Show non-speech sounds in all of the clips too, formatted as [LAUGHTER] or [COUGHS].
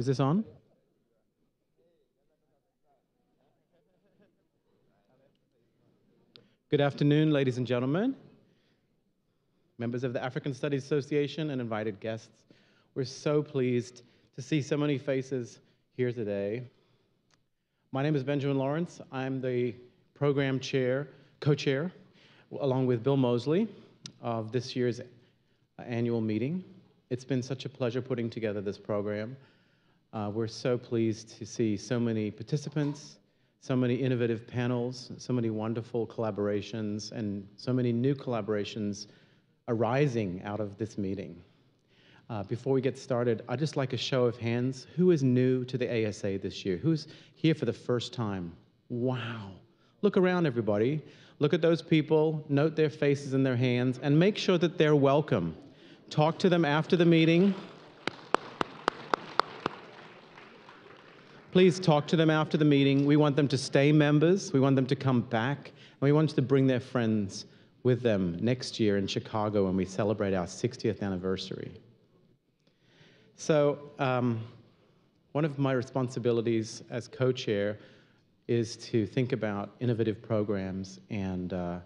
Is this on? Good afternoon, ladies and gentlemen, members of the African Studies Association and invited guests. We're so pleased to see so many faces here today. My name is Benjamin Lawrence. I'm the program chair, co-chair, along with Bill Mosley of this year's annual meeting. It's been such a pleasure putting together this program. Uh, we're so pleased to see so many participants, so many innovative panels, so many wonderful collaborations, and so many new collaborations arising out of this meeting. Uh, before we get started, I'd just like a show of hands. Who is new to the ASA this year? Who's here for the first time? Wow. Look around, everybody. Look at those people, note their faces and their hands, and make sure that they're welcome. Talk to them after the meeting. Please talk to them after the meeting. We want them to stay members. We want them to come back. And we want to bring their friends with them next year in Chicago when we celebrate our 60th anniversary. So, um, one of my responsibilities as co chair is to think about innovative programs. And uh,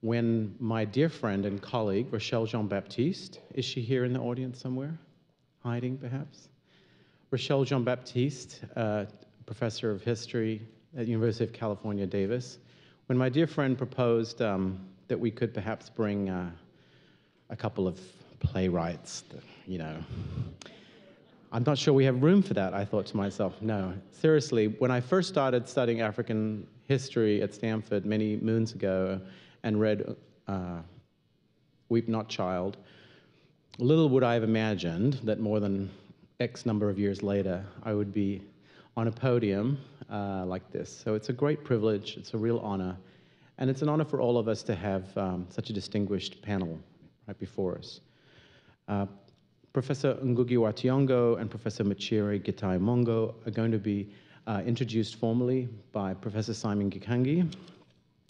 when my dear friend and colleague, Rochelle Jean Baptiste, is she here in the audience somewhere? Hiding, perhaps? Rochelle Jean Baptiste, uh, professor of history at University of California, Davis, when my dear friend proposed um, that we could perhaps bring uh, a couple of playwrights, that, you know, I'm not sure we have room for that, I thought to myself. No, seriously, when I first started studying African history at Stanford many moons ago and read uh, Weep Not Child, little would I have imagined that more than X number of years later, I would be on a podium uh, like this. So it's a great privilege, it's a real honor, and it's an honor for all of us to have um, such a distinguished panel right before us. Uh, Professor Ngugi wa Thiong'o and Professor Micere Githae-Mugo are going to be uh, introduced formally by Professor Simon Gikandi,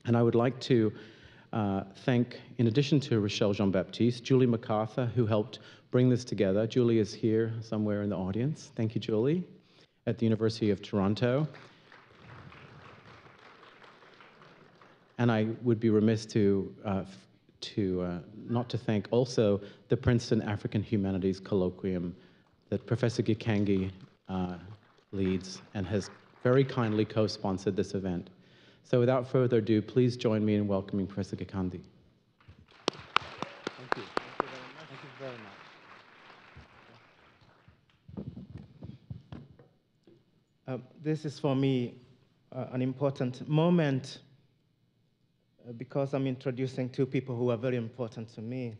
And I would like to uh, thank, in addition to Rochelle Jean-Baptiste, Julie MacArthur, who helped bring this together. Julie is here somewhere in the audience. Thank you, Julie, at the University of Toronto. And I would be remiss to uh, to uh, not to thank also the Princeton African Humanities Colloquium that Professor Gikandi uh, leads and has very kindly co-sponsored this event. So without further ado, please join me in welcoming Professor Gikandi. Thank you. Thank you very much. Uh, this is for me uh, an important moment uh, because I'm introducing two people who are very important to me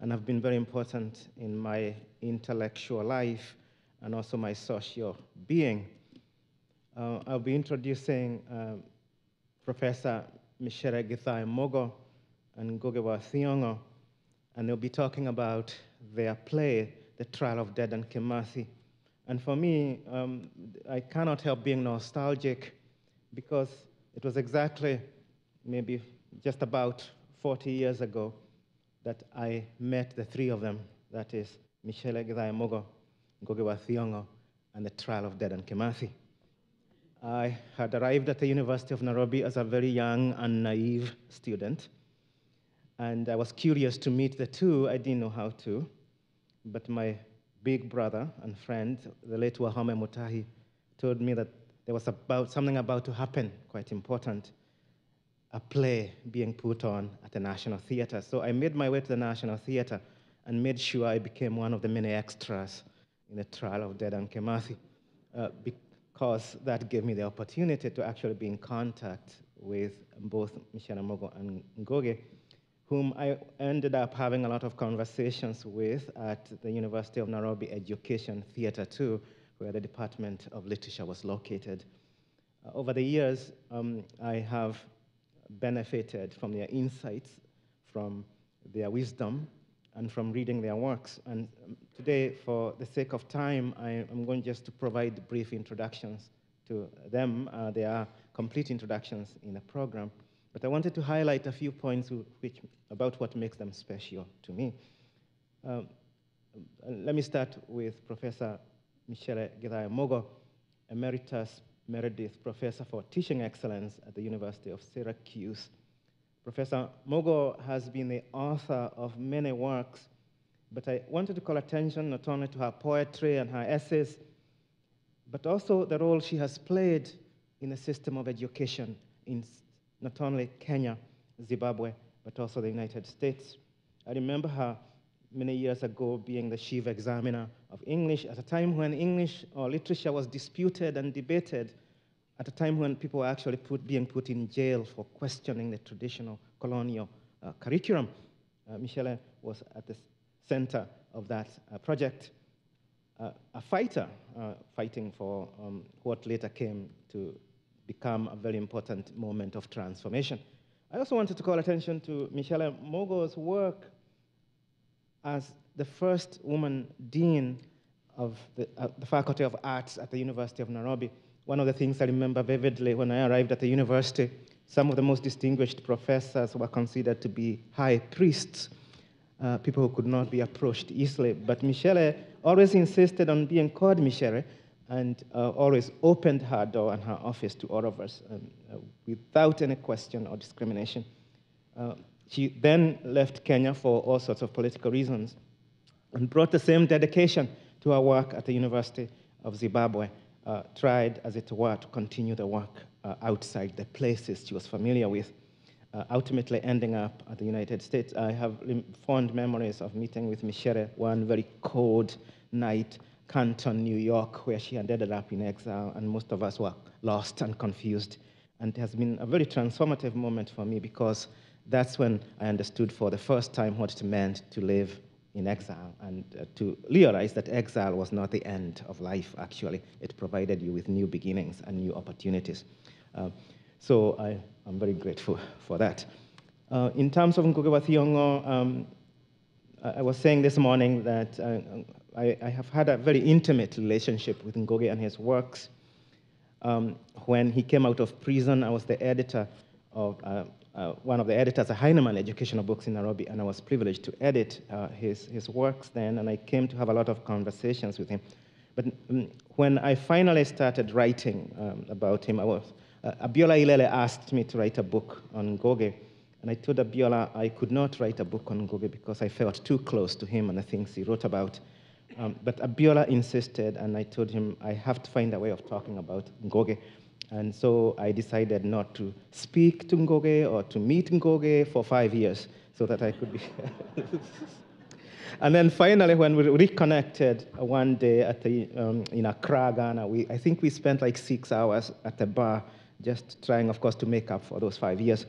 and have been very important in my intellectual life and also my social being. Uh, I'll be introducing Professor Micere Githae-Mugo and Ngugi wa Thiong'o, and they'll be talking about their play, The Trial of Dedan Kimathi. And for me, um, I cannot help being nostalgic because it was exactly maybe just about 40 years ago that I met the three of them, that is Micere Githae-Mugo, Ngugi wa Thiong'o, and the trial of Dedan Kimathi. I had arrived at the University of Nairobi as a very young and naive student, and I was curious to meet the two. I didn't know how to, but my big brother and friend, the late Wahome Mutahi, told me that there was about something about to happen, quite important a play being put on at the National Theatre. So I made my way to the National Theatre and made sure I became one of the many extras in the trial of Dedan Kimathi, uh, because that gave me the opportunity to actually be in contact with both Mugo and Ngugi, whom I ended up having a lot of conversations with at the University of Nairobi Education Theatre 2, where the Department of Literature was located. Uh, over the years, um, I have benefited from their insights, from their wisdom, and from reading their works. And um, today, for the sake of time, I, am going just to provide brief introductions to them. Uh, they are complete introductions in the program. But I wanted to highlight a few points which, about what makes them special to me. Um, let me start with Professor Micere Githae Mugo, Emeritus Meredith Professor for Teaching Excellence at the University of Syracuse. Professor Mugo has been the author of many works, but I wanted to call attention not only to her poetry and her essays, but also the role she has played in the system of education in not only Kenya, Zimbabwe, but also the United States. I remember her many years ago being the chief examiner of English at a time when English or literature was disputed and debated, at a time when people were actually put, being put in jail for questioning the traditional colonial uh, curriculum. Uh, Micere was at the center of that uh, project, uh, a fighter uh, fighting for um, what later came to become a very important moment of transformation. I also wanted to call attention to Micere Mugo's work as the first woman dean of the, uh, the, Faculty of Arts at the University of Nairobi. One of the things I remember vividly when I arrived at the university, some of the most distinguished professors were considered to be high priests, uh, people who could not be approached easily. But Micere always insisted on being called Micere and uh, always opened her door and her office to all of us um, uh, without any question or discrimination. Uh, she then left Kenya for all sorts of political reasons and brought the same dedication to her work at the University of Zimbabwe, uh, tried, as it were, to continue the work uh, outside the places she was familiar with, uh, ultimately ending up at the United States. I have fond memories of meeting with Micere one very cold night, Canton, New York, where she ended up in exile, and most of us were lost and confused. And it has been a very transformative moment for me because that's when I understood for the first time what it meant to live in exile and uh, to realize that exile was not the end of life, actually. It provided you with new beginnings and new opportunities. Uh, so I, am very grateful for that. Uh, in terms of Ngugi wa Thiong'o, um, I was saying this morning that uh, I, I, have had a very intimate relationship with Ngugi and his works. Um, when he came out of prison, I was the editor of uh, uh, one of the editors of Heinemann Educational Books in Nairobi, and I was privileged to edit uh, his, his works then, and I came to have a lot of conversations with him. But um, when I finally started writing um, about him, I was, uh, Abiola Irele asked me to write a book on Ngugi, and I told Abiola I could not write a book on Ngugi because I felt too close to him and the things he wrote about. Um, but Abiola insisted, and I told him I have to find a way of talking about Ngugi. And so I decided not to speak to Ngugi or to meet Ngugi for five years so that I could be. [LAUGHS] and then finally, when we reconnected one day at the, um, in Accra, Ghana, we, I think we spent like six hours at the bar just trying, of course, to make up for those five years.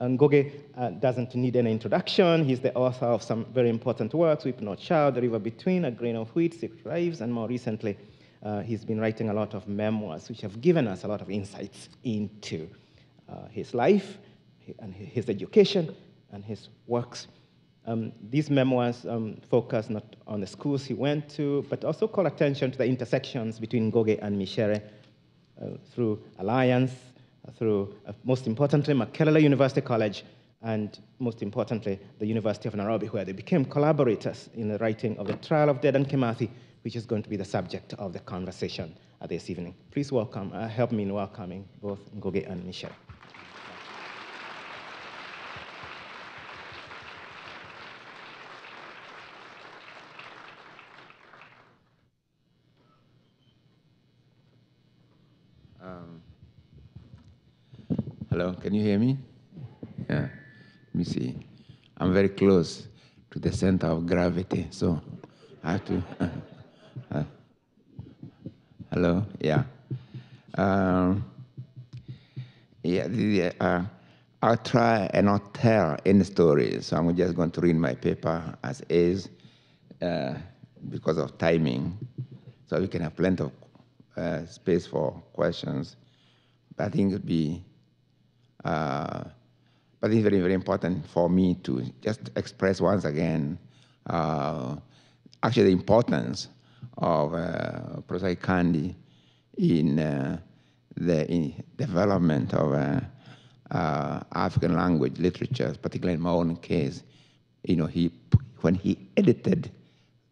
And Ngugi uh, doesn't need any introduction. He's the author of some very important works, Weep Not Child, The River Between, A Grain of Wheat, Secret Lives, and more recently, uh, he's been writing a lot of memoirs, which have given us a lot of insights into uh, his life and his education and his works. Um, these memoirs um, focus not on the schools he went to, but also call attention to the intersections between Ngugi and Micere uh, through alliance, uh, through, uh, most importantly, Makerere University College, and most importantly, the University of Nairobi, where they became collaborators in the writing of the Trial of Dedan Kimathi, which is going to be the subject of the conversation this evening. Please welcome, uh, help me in welcoming both Ngugi and Micere. Um, hello, can you hear me? Yeah, let me see. I'm very close to the center of gravity, so I have to. [LAUGHS] Hello, yeah. Um, yeah, the, uh, I'll try and not tell any stories, so I'm just going to read my paper as is uh, because of timing, so we can have plenty of uh, space for questions. But I think it would be, uh, but it's very, very important for me to just express once again uh, actually the importance of uh, Professor Kandi in uh, the in development of uh, uh, African language literature, particularly in my own case. You know, he when he edited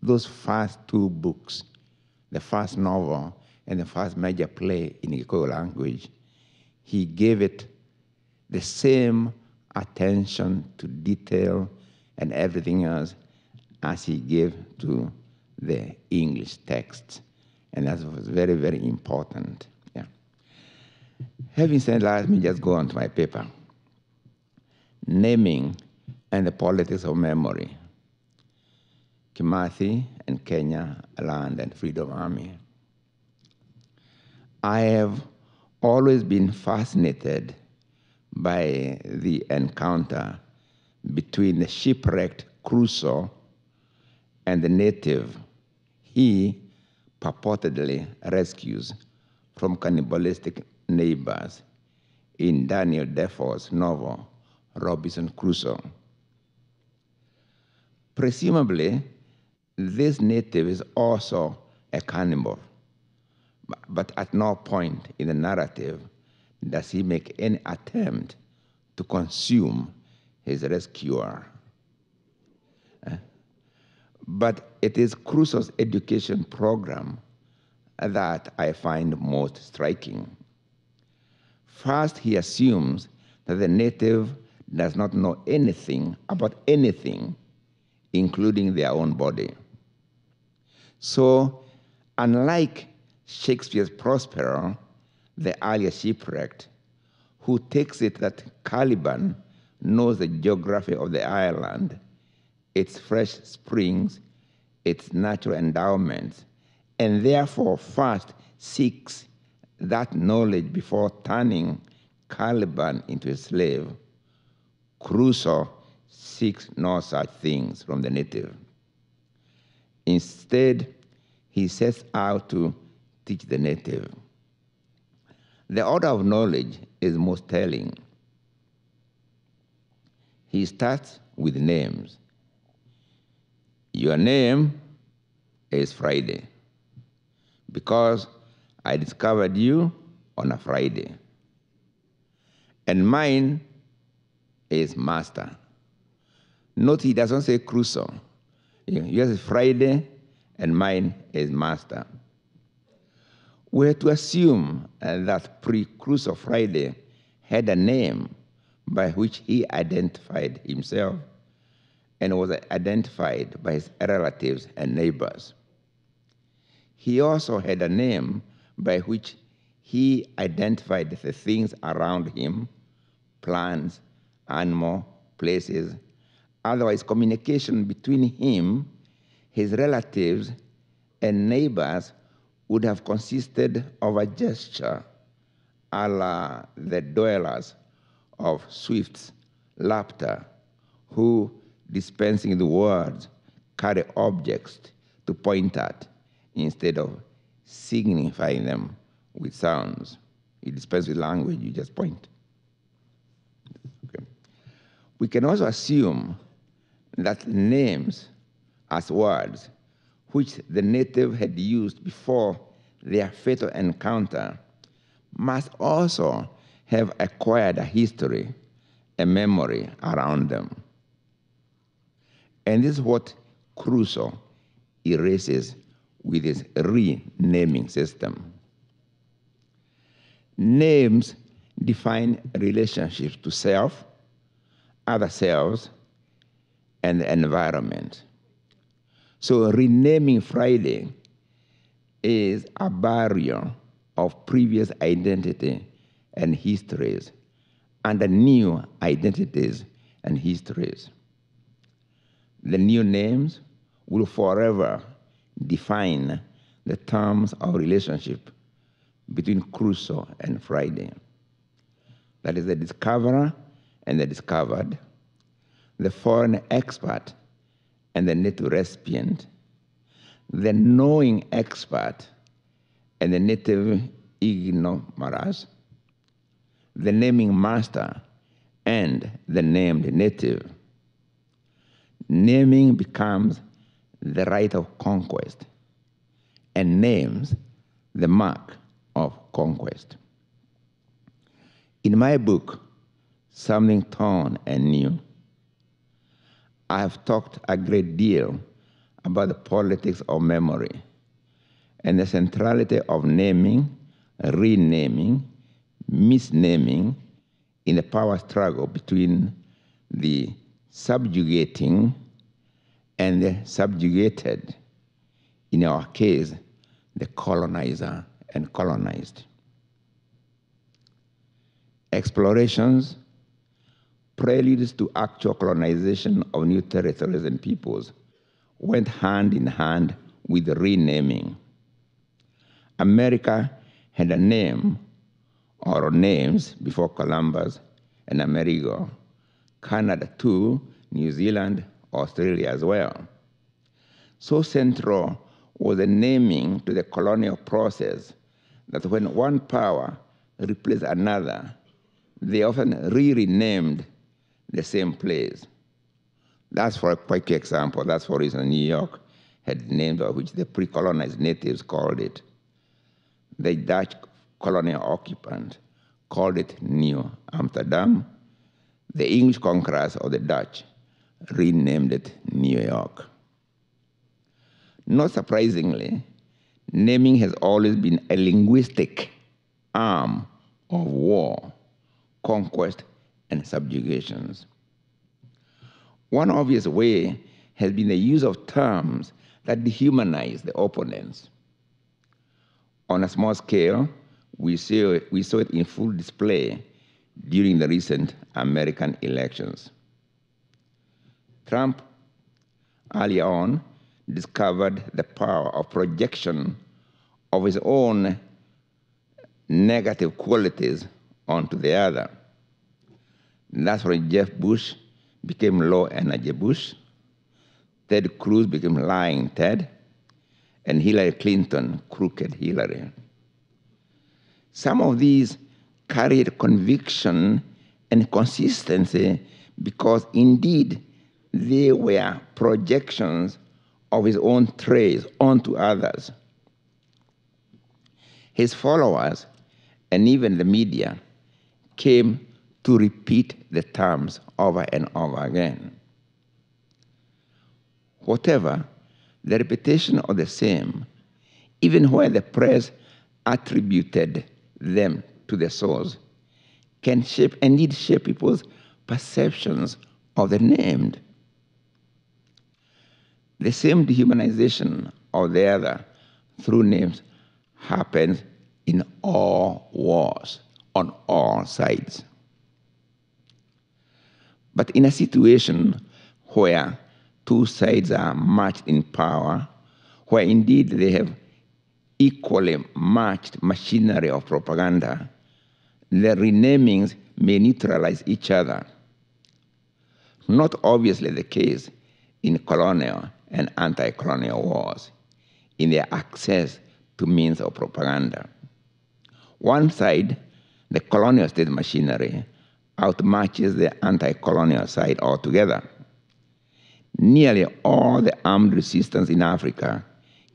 those first two books, the first novel and the first major play in Gikuyu language, he gave it the same attention to detail and everything else as he gave to the English text. And that was very, very important. Yeah. Having said that, let me just go on to my paper. Naming and the politics of memory. Kimathi and Kenya Land and Freedom Army. I have always been fascinated by the encounter between the shipwrecked Crusoe and the native he purportedly rescues from cannibalistic neighbors in Daniel Defoe's novel Robinson Crusoe. Presumably, this native is also a cannibal, but at no point in the narrative does he make any attempt to consume his rescuer. But it is Crusoe's education program that I find most striking. First, he assumes that the native does not know anything about anything, including their own body. So, unlike Shakespeare's Prospero, the earlier shipwrecked, who takes it that Caliban knows the geography of the island, its fresh springs, its natural endowments, and therefore first seeks that knowledge before turning Caliban into a slave. Crusoe seeks no such things from the native. Instead, he sets out to teach the native. The order of knowledge is most telling. He starts with names. Your name is Friday because I discovered you on a Friday. And mine is Master. Note he doesn't say Crusoe. Yours is Friday, and mine is Master. We're to assume uh, that pre Crusoe Friday had a name by which he identified himself and was identified by his relatives and neighbors. He also had a name by which he identified the things around him plants, animal, places. Otherwise, communication between him, his relatives, and neighbors would have consisted of a gesture a la the dwellers of Swift's laughter, who, dispensing the words, carry objects to point at instead of signifying them with sounds. You dispense with language, you just point. Okay. We can also assume that names as words, which the native had used before their fatal encounter, must also have acquired a history, a memory around them. And this is what Crusoe erases with his renaming system. Names define relationships to self, other selves, and the environment. So renaming Friday is a barrier of previous identity and histories and new identities and histories. The new names will forever define the terms of relationship between Crusoe and Friday. That is the discoverer and the discovered, the foreign expert and the native recipient, the knowing expert and the native ignoramus, the naming master and the named native. Naming becomes the right of conquest, and names the mark of conquest. In my book, Something Torn and New, I have talked a great deal about the politics of memory and the centrality of naming, renaming, misnaming in the power struggle between the subjugating and subjugated, in our case, the colonizer and colonized. Explorations, preludes to actual colonization of new territories and peoples, went hand in hand with renaming. America had a name or names before Columbus and Amerigo. Canada too, New Zealand, Australia as well. So central was the naming to the colonial process that when one power replaced another, they often re-renamed the same place. That's for a quick example. That's for reason New York had named which the pre-colonized natives called it. The Dutch colonial occupant called it New Amsterdam. The English conquerors or the Dutch renamed it New York. Not surprisingly, naming has always been a linguistic arm of war, conquest, and subjugations. One obvious way has been the use of terms that dehumanize the opponents. On a small scale, we saw, we saw it in full display during the recent American elections. Trump, early on, discovered the power of projection of his own negative qualities onto the other. That's when Jeb Bush became low energy Bush, Ted Cruz became lying Ted, and Hillary Clinton, crooked Hillary. Some of these carried conviction and consistency because indeed they were projections of his own traits onto others. His followers and even the media came to repeat the terms over and over again. Whatever, the repetition of the same, even where the press attributed them to the source, can shape, and indeed shape people's perceptions of the named. The same dehumanization of the other through names happens in all wars, on all sides. But in a situation where two sides are matched in power, where indeed they have equally matched machinery of propaganda, the renamings may neutralize each other. Not obviously the case in colonial and anti colonial wars, in their access to means of propaganda. One side, the colonial state machinery, outmatches the anti colonial side altogether. Nearly all the armed resistance in Africa,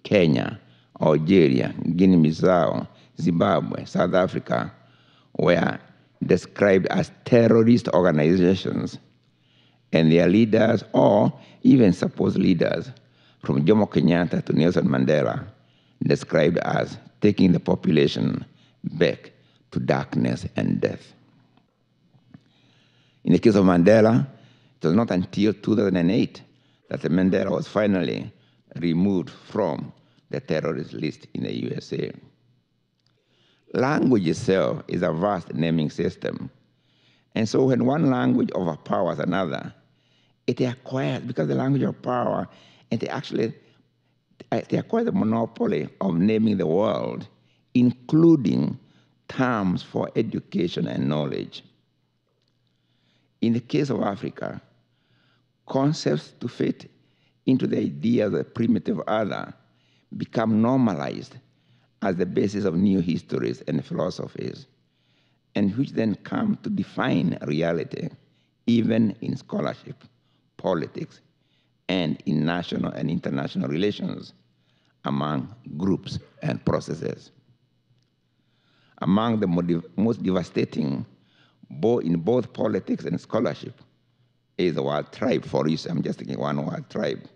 Kenya, Algeria, Guinea Bissau, Zimbabwe, South Africa, were described as terrorist organizations, and their leaders, or even supposed leaders, from Jomo Kenyatta to Nelson Mandela, described as taking the population back to darkness and death. In the case of Mandela, it was not until 2008 that Mandela was finally removed from the terrorist list in the USA. Language itself is a vast naming system. And so when one language overpowers another, it acquires, because the language of power, it actually it acquires the monopoly of naming the world, including terms for education and knowledge. In the case of Africa, concepts to fit into the idea of the primitive other become normalized as the basis of new histories and philosophies, and which then come to define reality, even in scholarship, politics, and in national and international relations among groups and processes. Among the most devastating in both politics and scholarship is the word tribe for you. I'm just taking one word tribe,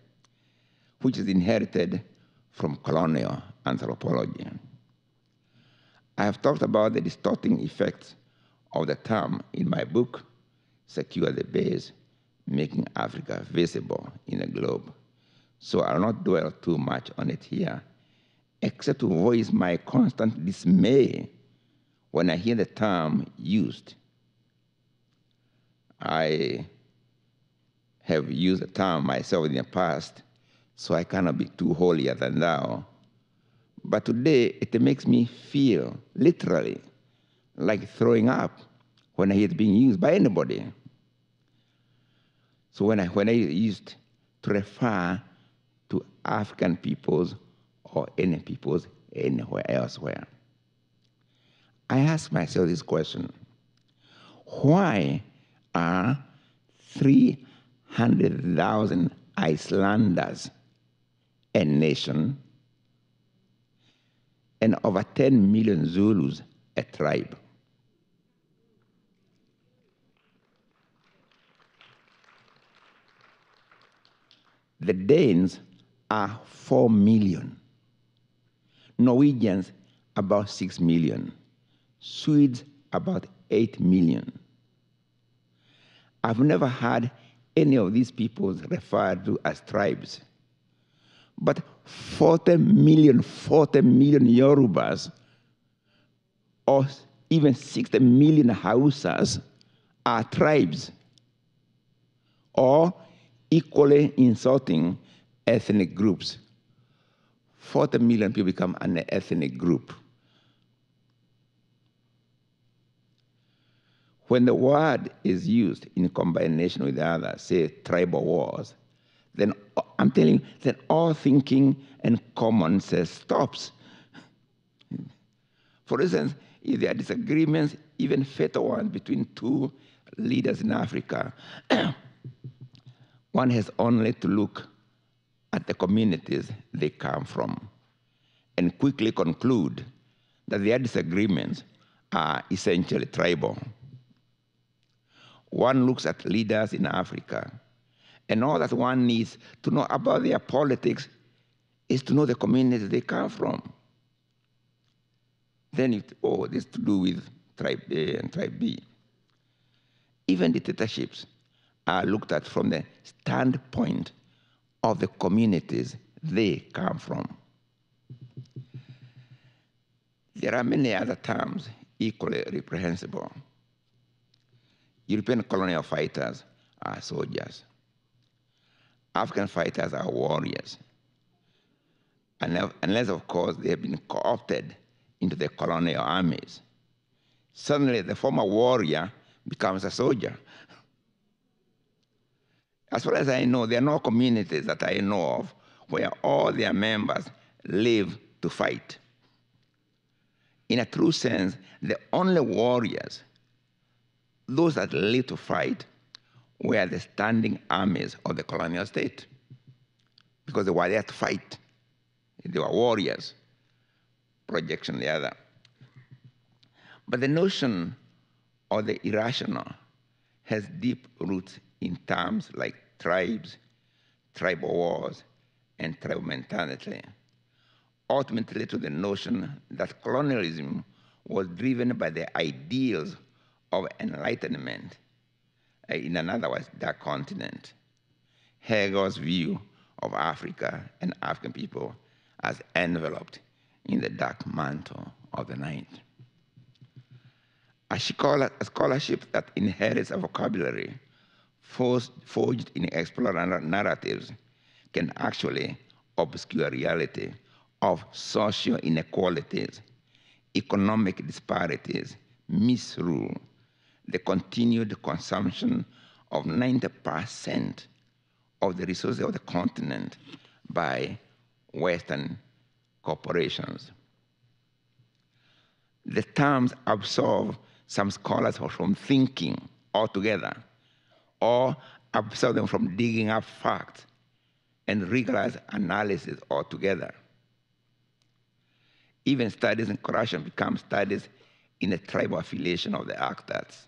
which is inherited from colonial anthropology. I have talked about the distorting effects of the term in my book, Secure the Base, Making Africa Visible in the Globe. So I'll not dwell too much on it here, except to voice my constant dismay when I hear the term used. I have used the term myself in the past, so I cannot be too holier than thou. But today, it makes me feel literally like throwing up when it being used by anybody. So when I, when I used to refer to African peoples or any peoples anywhere elsewhere, I ask myself this question why are 300,000 Icelanders a nation and over 10 million Zulus a tribe? The Danes are 4 million. Norwegians, about 6 million. Swedes, about 8 million. I've never heard any of these peoples referred to as tribes. But 40 million, 40 million Yorubas, or even 60 million Hausas are tribes. Or equally insulting ethnic groups. 40 million people become an ethnic group. When the word is used in combination with the other, say tribal wars, then I'm telling you, then all thinking and common sense stops. For instance, if there are disagreements, even fatal ones between two leaders in Africa, [CLEARS THROAT] one has only to look at the communities they come from and quickly conclude that their disagreements are essentially tribal. One looks at leaders in Africa, and all that one needs to know about their politics is to know the communities they come from. Then it, oh, this to do with tribe A and tribe B. Even dictatorships are looked at from the standpoint of the communities they come from. There are many other terms equally reprehensible. European colonial fighters are soldiers. African fighters are warriors. Unless, of course, they have been co-opted into the colonial armies. Suddenly, the former warrior becomes a soldier. As far as I know, there are no communities that I know of where all their members live to fight. In a true sense, the only warriors, those that live to fight, were the standing armies of the colonial state because they were there to fight. They were warriors, projection the other. But the notion of the irrational has deep roots in terms like tribes, tribal wars, and tribal mentality, ultimately to the notion that colonialism was driven by the ideals of enlightenment Eh, in another words, that continent. Hegel's view of Africa and African people as enveloped in the dark mantle of the night. A scholarship that inherits a vocabulary forged in explorer narratives can actually obscure reality of social inequalities, economic disparities, misrule, the continued consumption of 90% of the resources of the continent by Western corporations. The terms absolve some scholars from thinking altogether or absolve them from digging up facts and rigorous analysis altogether. Even studies in corruption become studies in the tribal affiliation of the actors.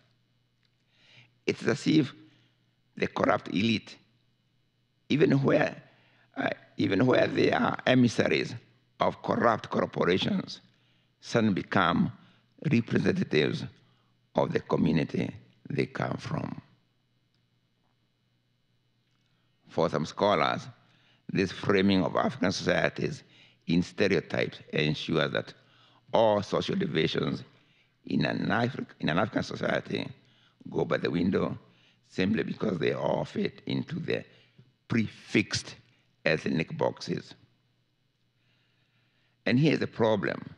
It's as if the corrupt elite, even where, uh, even where they are emissaries of corrupt corporations suddenly become representatives of the community they come from. For some scholars, this framing of African societies in stereotypes ensures that all social divisions in an, Afri- in an African society go by the window simply because they all fit into the prefixed ethnic boxes. And here's the problem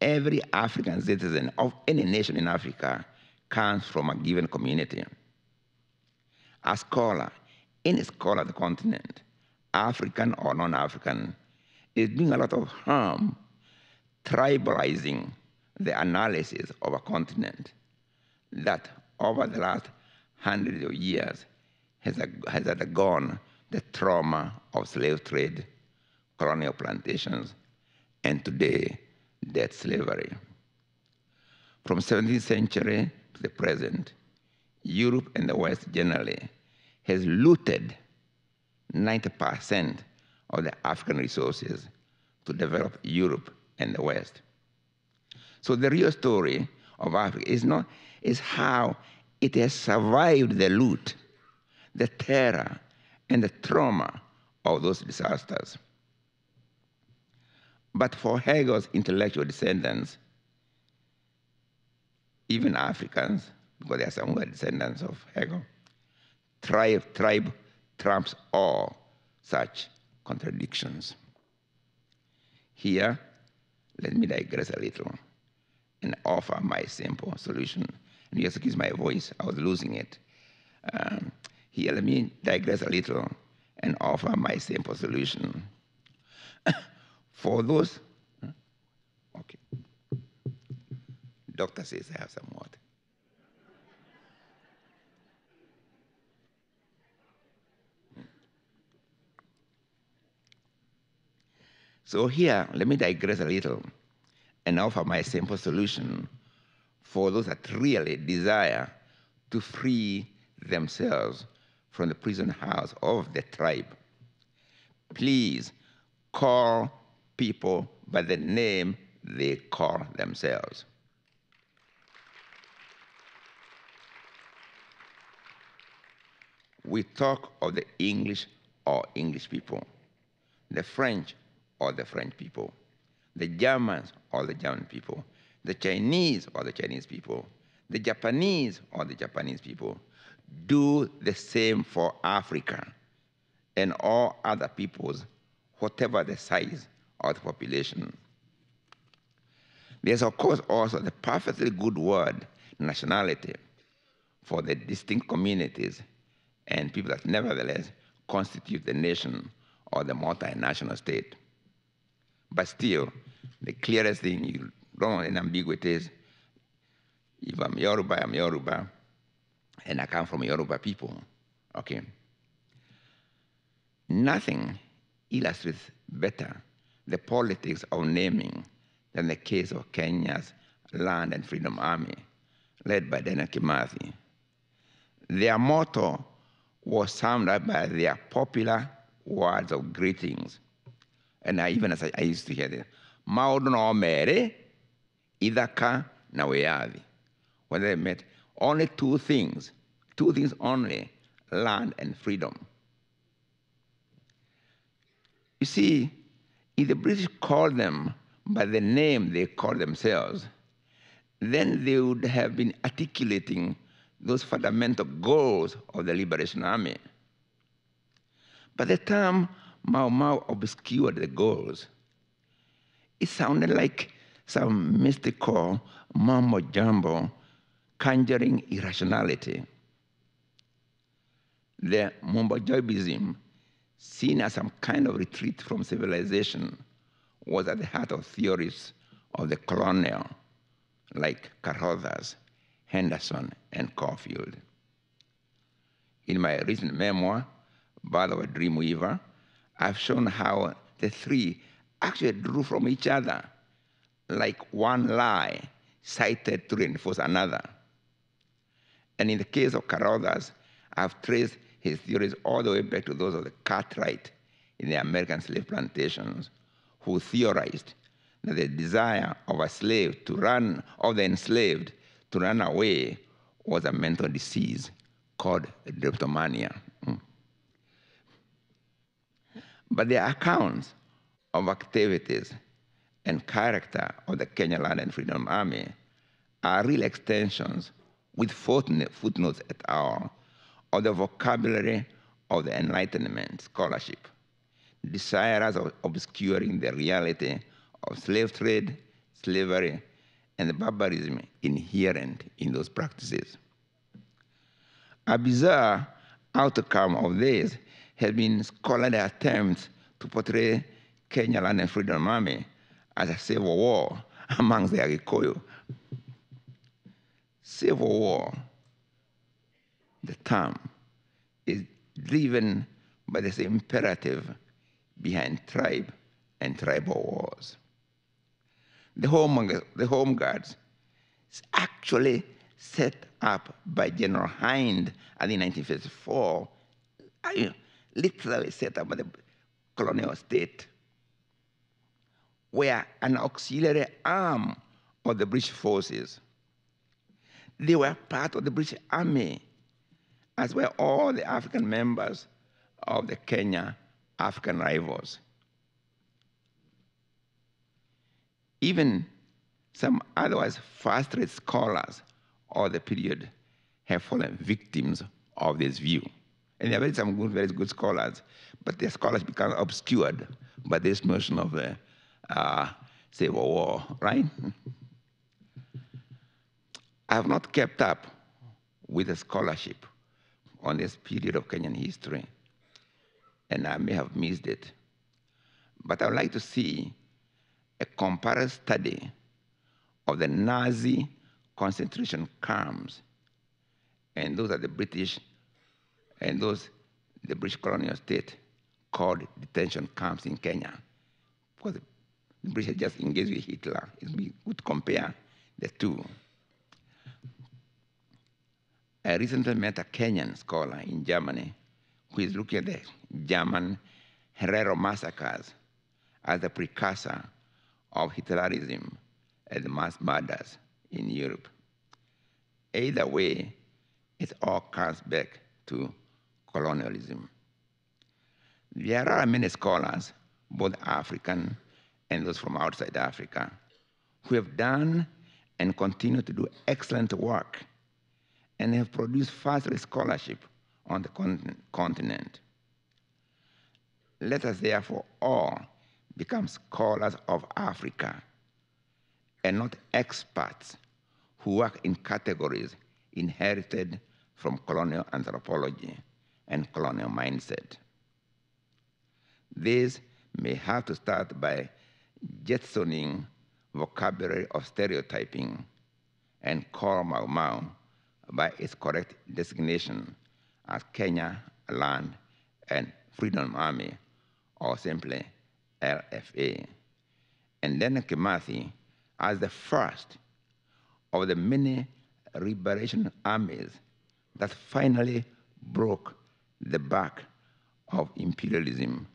every African citizen of any nation in Africa comes from a given community. A scholar, any scholar of the continent, African or non African, is doing a lot of harm tribalizing the analysis of a continent that over the last hundreds of years has, has undergone the trauma of slave trade, colonial plantations, and today, debt slavery. From 17th century to the present, Europe and the West generally has looted 90% of the African resources to develop Europe and the West. So the real story of Africa is not is how it has survived the loot, the terror, and the trauma of those disasters. But for Hegel's intellectual descendants, even Africans, because there are some who are descendants of Hegel, tribe, tribe trumps all such contradictions. Here, let me digress a little and offer my simple solution. You excuse my voice, I was losing it. Um, here, let me digress a little and offer my simple solution. [COUGHS] For those, okay. Doctor says I have some water. So here, let me digress a little and offer my simple solution for those that really desire to free themselves from the prison house of the tribe. Please call people by the name they call themselves. We talk of the English or English people, the French or the French people, the Germans or the German people, the Chinese or the Chinese people, the Japanese or the Japanese people. Do the same for Africa and all other peoples, whatever the size of the population. There's, of course, also the perfectly good word, nationality, for the distinct communities and people that nevertheless constitute the nation or the multinational state. But still, the clearest thing you any ambiguity is if I'm Yoruba, I'm Yoruba, and I come from Yoruba people. Okay. Nothing illustrates better the politics of naming than the case of Kenya's Land and Freedom Army, led by Dedan Kimathi. Their motto was summed up by their popular words of greetings. And I, even as I, I used to hear this, Maodo no mere, Ithaka na Wiyathi. When they met, only two things, two things only, land and freedom. You see, if the British called them by the name they called themselves, then they would have been articulating those fundamental goals of the Liberation Army. By the time Mau Mau obscured the goals, it sounded like some mystical mumbo jumbo conjuring irrationality. The mumbo seen as some kind of retreat from civilization, was at the heart of theories of the colonial, like Carothers, Henderson, and Corfield. In my recent memoir, Birth of a Dreamweaver, I've shown how the three actually drew from each other, like one lie cited to reinforce another. And in the case of Carothers, I've traced his theories all the way back to those of the Cartwright in the American slave plantations, who theorized that the desire of a slave to run, of the enslaved to run away, was a mental disease called drapetomania. Mm. But the accounts of activities and character of the Kenya Land and Freedom Army are real extensions with footnotes et al. of the vocabulary of the Enlightenment scholarship, desirous of obscuring the reality of slave trade, slavery, and the barbarism inherent in those practices. A bizarre outcome of this has been scholarly attempts to portray Kenya Land and Freedom Army as a civil war [LAUGHS] amongst the Agikuyu. Civil war, the term, is driven by this imperative behind tribe and tribal wars. The home, the home guards is actually set up by General Hinde in 1954, literally set up by the colonial state, were an auxiliary arm of the British forces. They were part of the British Army, as were all the African members of the Kenya African Rifles. Even some otherwise first-rate scholars of the period have fallen victims of this view. And there are very some good, very good scholars, but their scholars become obscured by this notion of a uh, civil war, right? I have not kept up with the scholarship on this period of Kenyan history, and I may have missed it. But I would like to see a comparative study of the Nazi concentration camps, and those are the British, and those the British colonial state called detention camps in Kenya. Because British just engaged with Hitler. It would compare the two. I recently met a Kenyan scholar in Germany who is looking at the German Herero massacres as the precursor of Hitlerism and mass murders in Europe. Either way, it all comes back to colonialism. There are many scholars, both African and those from outside Africa, who have done and continue to do excellent work and have produced further scholarship on the continent. Let us therefore all become scholars of Africa and not experts who work in categories inherited from colonial anthropology and colonial mindset. This may have to start by jetsoning vocabulary of stereotyping and call Mau Mau by its correct designation as Kenya Land and Freedom Army, or simply LFA. And then Kimathi as the first of the many liberation armies that finally broke the back of imperialism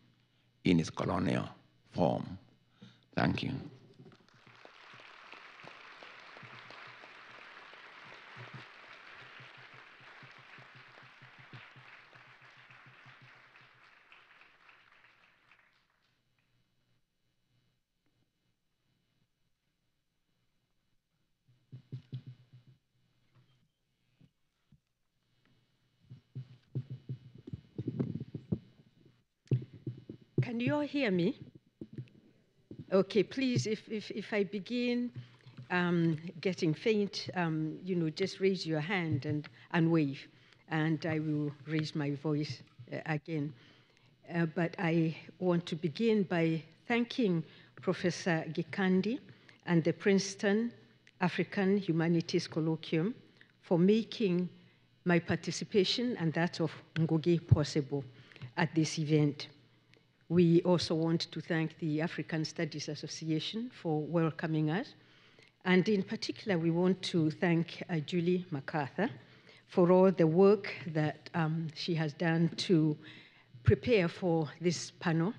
in its colonial form. Thank you. Can you all hear me? Okay, please, if, if, if I begin um, getting faint, um, you know, just raise your hand and, and wave, and I will raise my voice uh, again. Uh, but I want to begin by thanking Professor Gikandi and the Princeton African Humanities Colloquium for making my participation and that of Ngugi possible at this event. We also want to thank the African Studies Association for welcoming us. And in particular, we want to thank uh, Julie MacArthur for all the work that um, she has done to prepare for this panel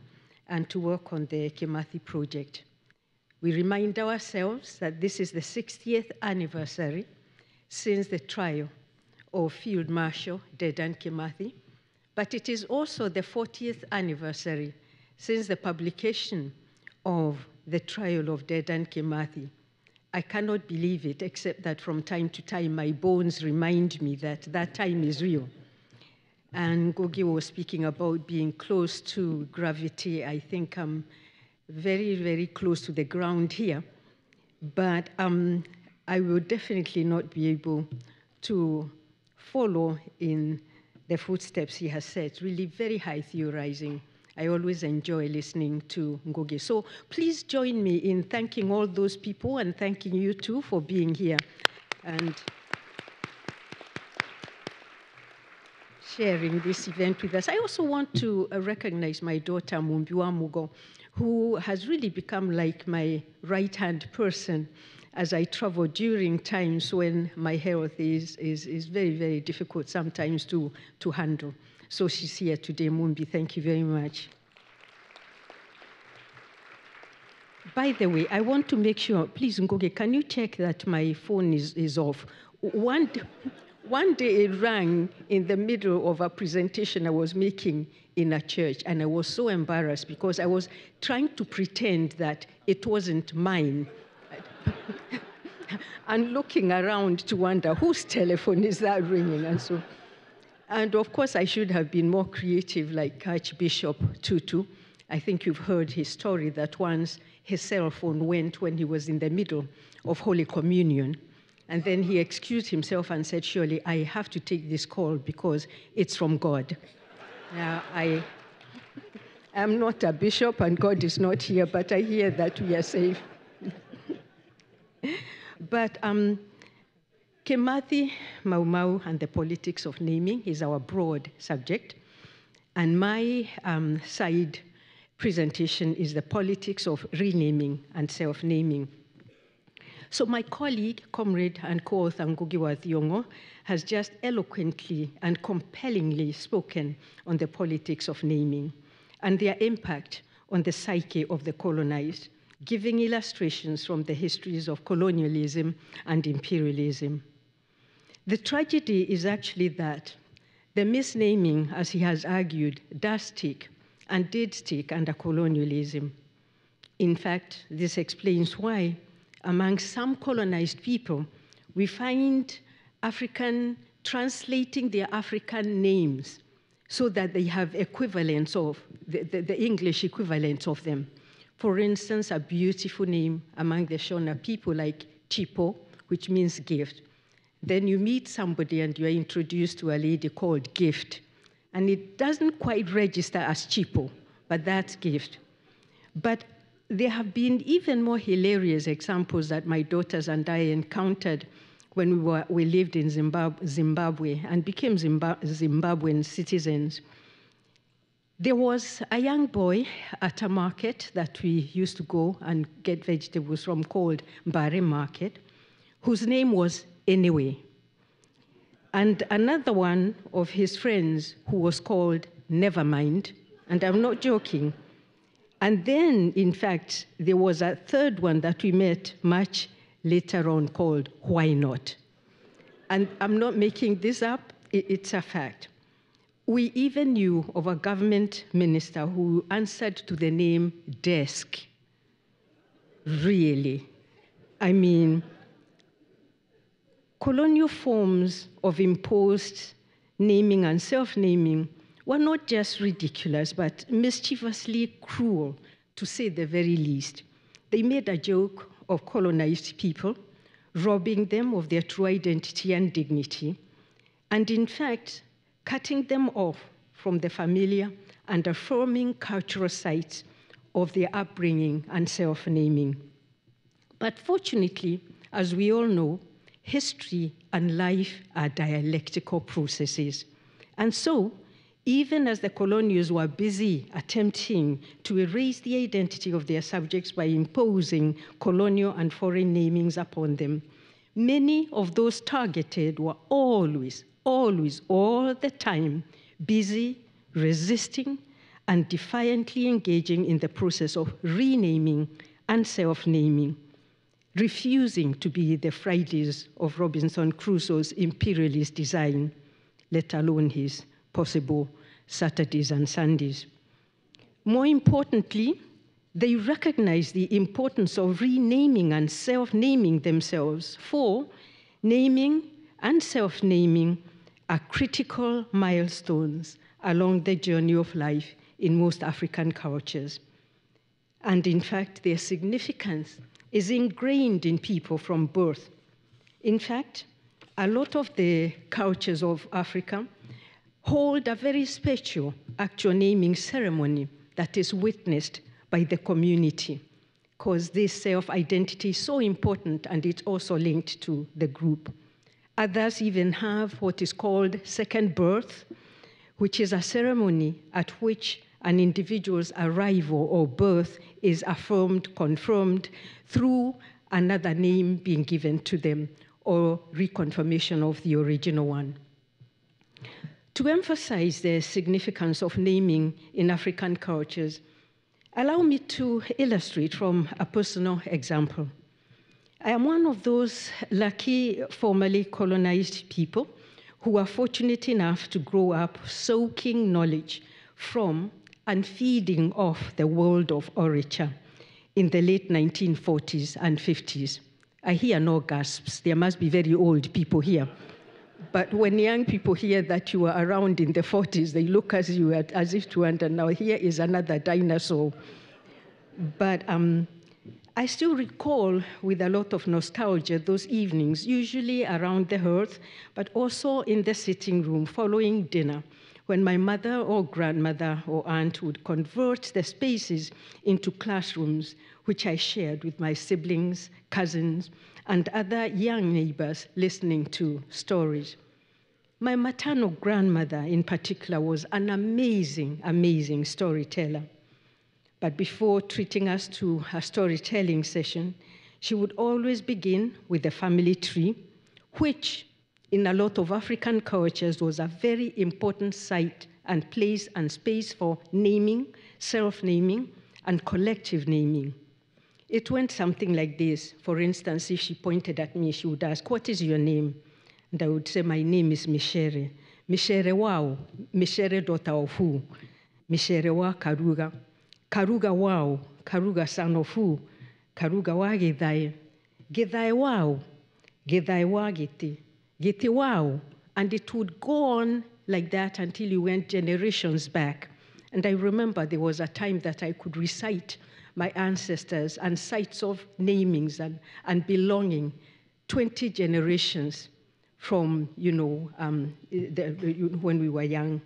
and to work on the Kimathi project. We remind ourselves that this is the 60th anniversary since the trial of Field Marshal Dedan Kimathi, but it is also the 40th anniversary since the publication of the trial of Dedan Kimathi. I cannot believe it, except that from time to time my bones remind me that that time is real. Ngugi was speaking about being close to gravity. I think I'm very, very close to the ground here. But um, I will definitely not be able to follow in the footsteps he has set. Really, very high theorizing. I always enjoy listening to Ngugi. So please join me in thanking all those people and thanking you too for being here and sharing this event with us. I also want to uh, recognize my daughter Mumbiwa Mugo, who has really become like my right-hand person as I travel during times when my health is, is, is very, very difficult sometimes to, to handle. So she's here today, Mumbi. Thank you very much. By the way, I want to make sure, please, Ngugi, can you check that my phone is, is off? One, one day it rang in the middle of a presentation I was making in a church, and I was so embarrassed because I was trying to pretend that it wasn't mine. And looking around to wonder whose telephone is that ringing, and so. And of course, I should have been more creative, like Archbishop Tutu. I think you've heard his story that once his cell phone went when he was in the middle of Holy Communion. And then he excused himself and said, Surely I have to take this call because it's from God. Now, I am not a bishop and God is not here, but I hear that we are safe. [LAUGHS] but um, Kimathi, Mau Mau, and the politics of naming is our broad subject. And my um, side presentation is the politics of renaming and self-naming. So my colleague, comrade and co-author Ngugi Thiong'o has just eloquently and compellingly spoken on the politics of naming and their impact on the psyche of the colonized, giving illustrations from the histories of colonialism and imperialism. The tragedy is actually that the misnaming, as he has argued, does stick and did stick under colonialism. In fact, this explains why, among some colonized people, we find African translating their African names so that they have equivalents of the, the, the, English equivalents of them. For instance, a beautiful name among the Shona people like Chipo, which means gift. Then you meet somebody and you are introduced to a lady called Gift and it doesn't quite register as cheapo, but that's gift. But there have been even more hilarious examples that my daughters and I encountered when we, were, we lived in Zimbabwe, Zimbabwe and became Zimbabwean citizens. There was a young boy at a market that we used to go and get vegetables from called Mbare Market, whose name was Anyway and another one of his friends who was called Nevermind, and I'm not joking. And then, in fact, there was a third one that we met much later on called Why Not? And I'm not making this up, it's a fact. We even knew of a government minister who answered to the name Desk. Really. I mean, colonial forms of imposed naming and self-naming were not just ridiculous, but mischievously cruel, to say the very least. They made a joke of colonized people, robbing them of their true identity and dignity, and in fact, cutting them off from the familiar and affirming cultural sites of their upbringing and self-naming. But fortunately, as we all know, history and life are dialectical processes. And so, even as the colonials were busy attempting to erase the identity of their subjects by imposing colonial and foreign namings upon them, many of those targeted were always, always, all the time busy resisting and defiantly engaging in the process of renaming and self naming, refusing to be the Fridays of Robinson Crusoe's imperialist design, let alone his possible Saturdays and Sundays. More importantly, they recognize the importance of renaming and self naming themselves, for naming and self naming are critical milestones along the journey of life in most African cultures. And in fact, their significance is ingrained in people from birth. In fact, a lot of the cultures of Africa hold a very special actual naming ceremony that is witnessed by the community because this self-identity is so important and it's also linked to the group. Others even have what is called second birth, which is a ceremony at which an individual's arrival or birth is affirmed, confirmed through another name being given to them or reconfirmation of the original one. To emphasize the significance of naming in African cultures, allow me to illustrate from a personal example. I am one of those lucky formerly colonized people who are fortunate enough to grow up soaking knowledge from and feeding off the world of orature in the late 1940s and 50s. I hear no gasps. There must be very old people here. But when young people hear that you were around in the 40s, they look at you as if to wonder, now here is another dinosaur. But um, I still recall with a lot of nostalgia those evenings, usually around the hearth, but also in the sitting room following dinner, when my mother or grandmother or aunt would convert the spaces into classrooms, which I shared with my siblings, cousins, and other young neighbors listening to stories. My maternal grandmother, in particular, was an amazing, amazing storyteller. But before treating us to a storytelling session, she would always begin with the family tree, which in a lot of African cultures was a very important site and place and space for naming, self naming, and collective naming. It went something like this. For instance, if she pointed at me, she would ask, What is your name? And I would say, My name is Micere. Micere wow. Micere daughter of who? Micere wa Karuga. Karuga wow. Karuga sanofu. Karuga wa Githae. Githae wow. Githae wa Giti. Wow. And it would go on like that until you went generations back. And I remember there was a time that I could recite my ancestors and sites of namings and, and belonging 20 generations from, you know, um, the, when we were young.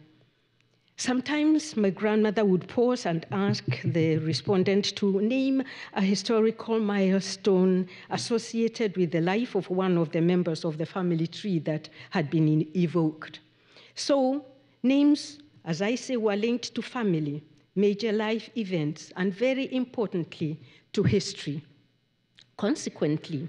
Sometimes my grandmother would pause and ask the respondent to name a historical milestone associated with the life of one of the members of the family tree that had been evoked. So, names, as I say, were linked to family, major life events, and very importantly, to history. Consequently,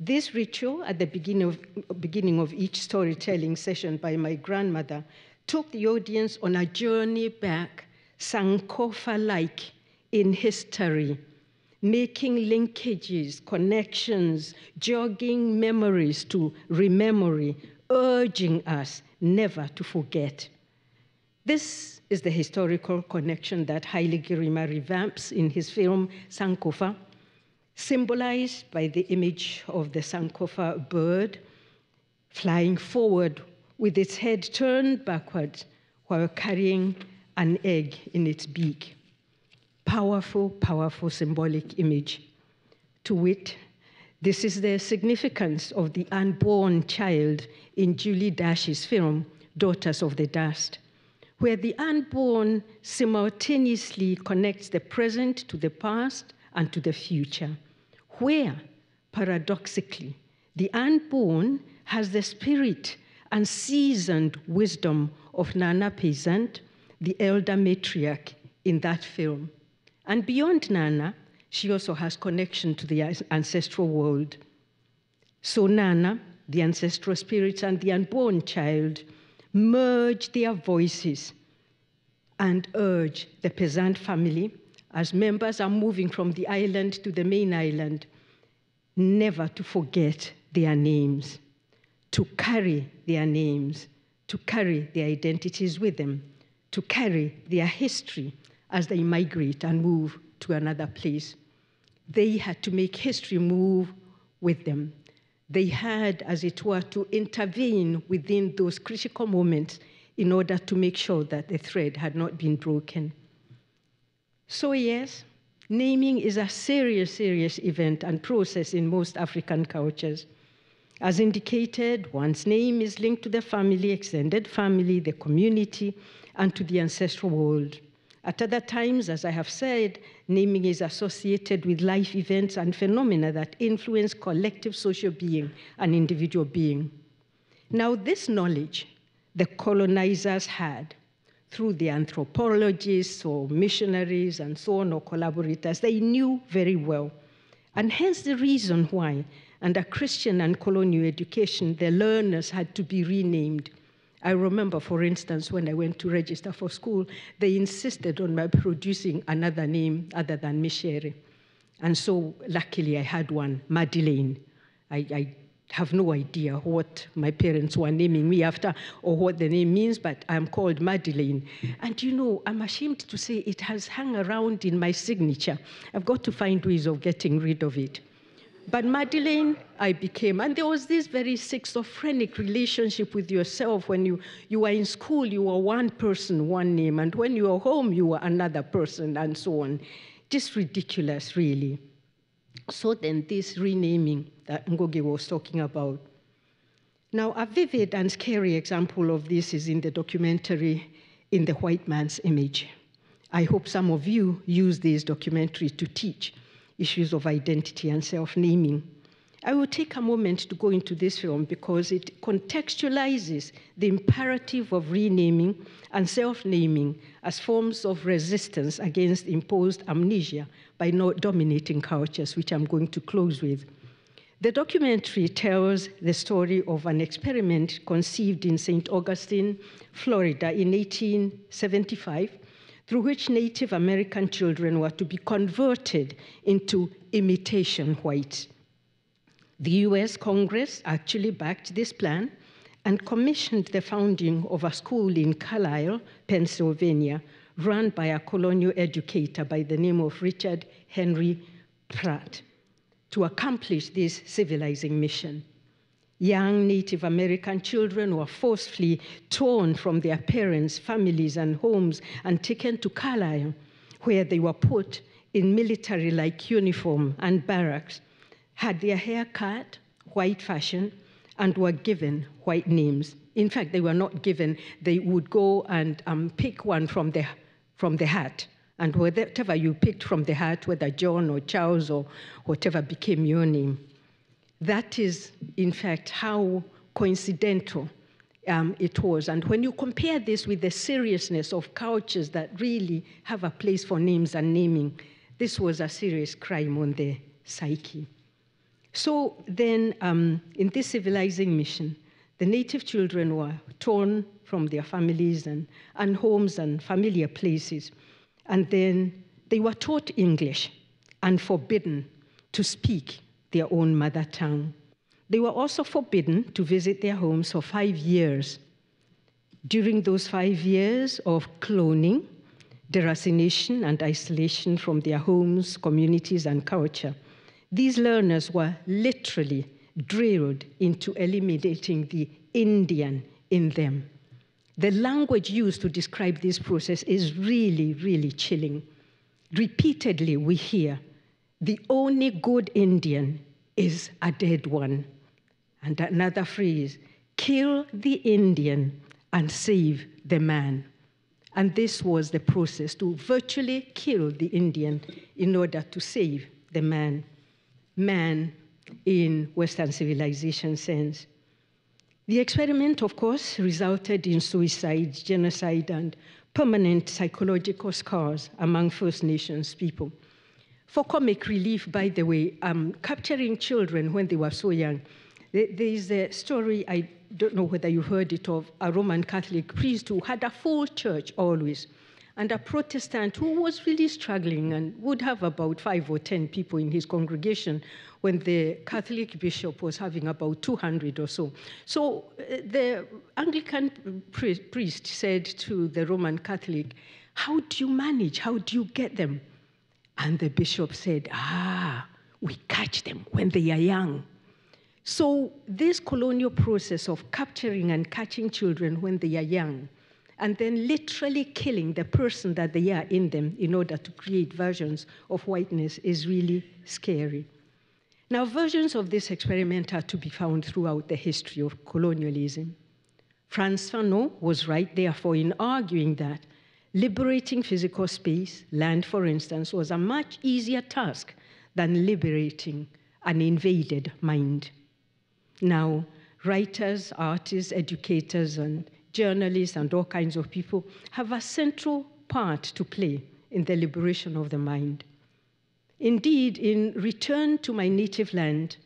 this ritual at the beginning of, beginning of each storytelling session by my grandmother took the audience on a journey back, Sankofa like, in history, making linkages, connections, jogging memories to rememory, urging us never to forget. This is the historical connection that Haile Gerima revamps in his film Sankofa, symbolized by the image of the Sankofa bird flying forward with its head turned backward while carrying an egg in its beak. Powerful, powerful symbolic image. To wit, this is the significance of the unborn child in Julie Dash's film, Daughters of the Dust where the unborn simultaneously connects the present to the past and to the future, where, paradoxically, the unborn has the spirit and seasoned wisdom of Nana Peazant, the elder matriarch in that film. And beyond Nana, she also has connection to the ancestral world. So Nana, the ancestral spirits, and the unborn child merge their voices and urge the Peazant family, as members are moving from the island to the main island, never to forget their names, to carry their names, to carry their identities with them, to carry their history as they migrate and move to another place. They had to make history move with them. They had, as it were, to intervene within those critical moments in order to make sure that the thread had not been broken. So, yes, naming is a serious, serious event and process in most African cultures. As indicated, one's name is linked to the family, extended family, the community, and to the ancestral world. At other times, as I have said, naming is associated with life events and phenomena that influence collective social being and individual being. Now, this knowledge the colonizers had through the anthropologists or missionaries and so on, or collaborators, they knew very well. And hence the reason why, under Christian and colonial education, the learners had to be renamed I remember, for instance, when I went to register for school, they insisted on my producing another name other than Micere. And so, luckily, I had one, Madeleine. I, I have no idea what my parents were naming me after or what the name means, but I'm called Madeleine. And you know, I'm ashamed to say it has hung around in my signature. I've got to find ways of getting rid of it. But Madeleine, I became, and there was this very schizophrenic relationship with yourself. When you, you were in school, you were one person, one name, and when you were home, you were another person, and so on. Just ridiculous, really. So then, this renaming that Ngugi was talking about. Now, a vivid and scary example of this is in the documentary In the White Man's Image. I hope some of you use this documentary to teach issues of identity and self naming. I will take a moment to go into this film because it contextualizes the imperative of renaming and self naming as forms of resistance against imposed amnesia by dominating cultures, which I'm going to close with. The documentary tells the story of an experiment conceived in St. Augustine, Florida in 1875 through which Native American children were to be converted into imitation whites. The US Congress actually backed this plan and commissioned the founding of a school in Carlisle, Pennsylvania, run by a colonial educator by the name of Richard Henry Pratt to accomplish this civilizing mission. Young Native American children were forcefully torn from their parents, families, and homes and taken to Carlisle, where they were put in military like uniform and barracks, had their hair cut, white fashion, and were given white names. In fact, they were not given, they would go and um, pick one from the, from the hat. And whatever you picked from the hat, whether John or Charles or whatever became your name. That is, in fact, how coincidental um, it was. And when you compare this with the seriousness of cultures that really have a place for names and naming, this was a serious crime on the psyche. So then, um, in this civilizing mission, the native children were torn from their families and, and homes and familiar places. And then they were taught English and forbidden to speak their own mother tongue. They were also forbidden to visit their homes for five years. During those five years of cloning, deracination, and isolation from their homes, communities, and culture, these learners were literally drilled into eliminating the Indian in them. The language used to describe this process is really, really chilling. Repeatedly, we hear the only good Indian is a dead one. And another phrase kill the Indian and save the man. And this was the process to virtually kill the Indian in order to save the man. Man in Western civilization sense. The experiment, of course, resulted in suicide, genocide, and permanent psychological scars among First Nations people. For comic relief, by the way, um, capturing children when they were so young, there is a story, I don't know whether you heard it, of a Roman Catholic priest who had a full church always. and a Protestant who was really struggling and would have about five or 10 people in his congregation when the Catholic bishop was having about 200 or so. So uh, the Anglican priest said to the Roman Catholic, How do you manage? How do you get them? And the bishop said, Ah, we catch them when they are young. So, this colonial process of capturing and catching children when they are young, and then literally killing the person that they are in them in order to create versions of whiteness is really scary. Now, versions of this experiment are to be found throughout the history of colonialism. Frantz Fanon was right, therefore, in arguing that liberating physical space, land for instance, was a much easier task than liberating an invaded mind. Now, writers, artists, educators, and journalists, and all kinds of people have a central part to play in the liberation of the mind. Indeed, in Return to My Native Land,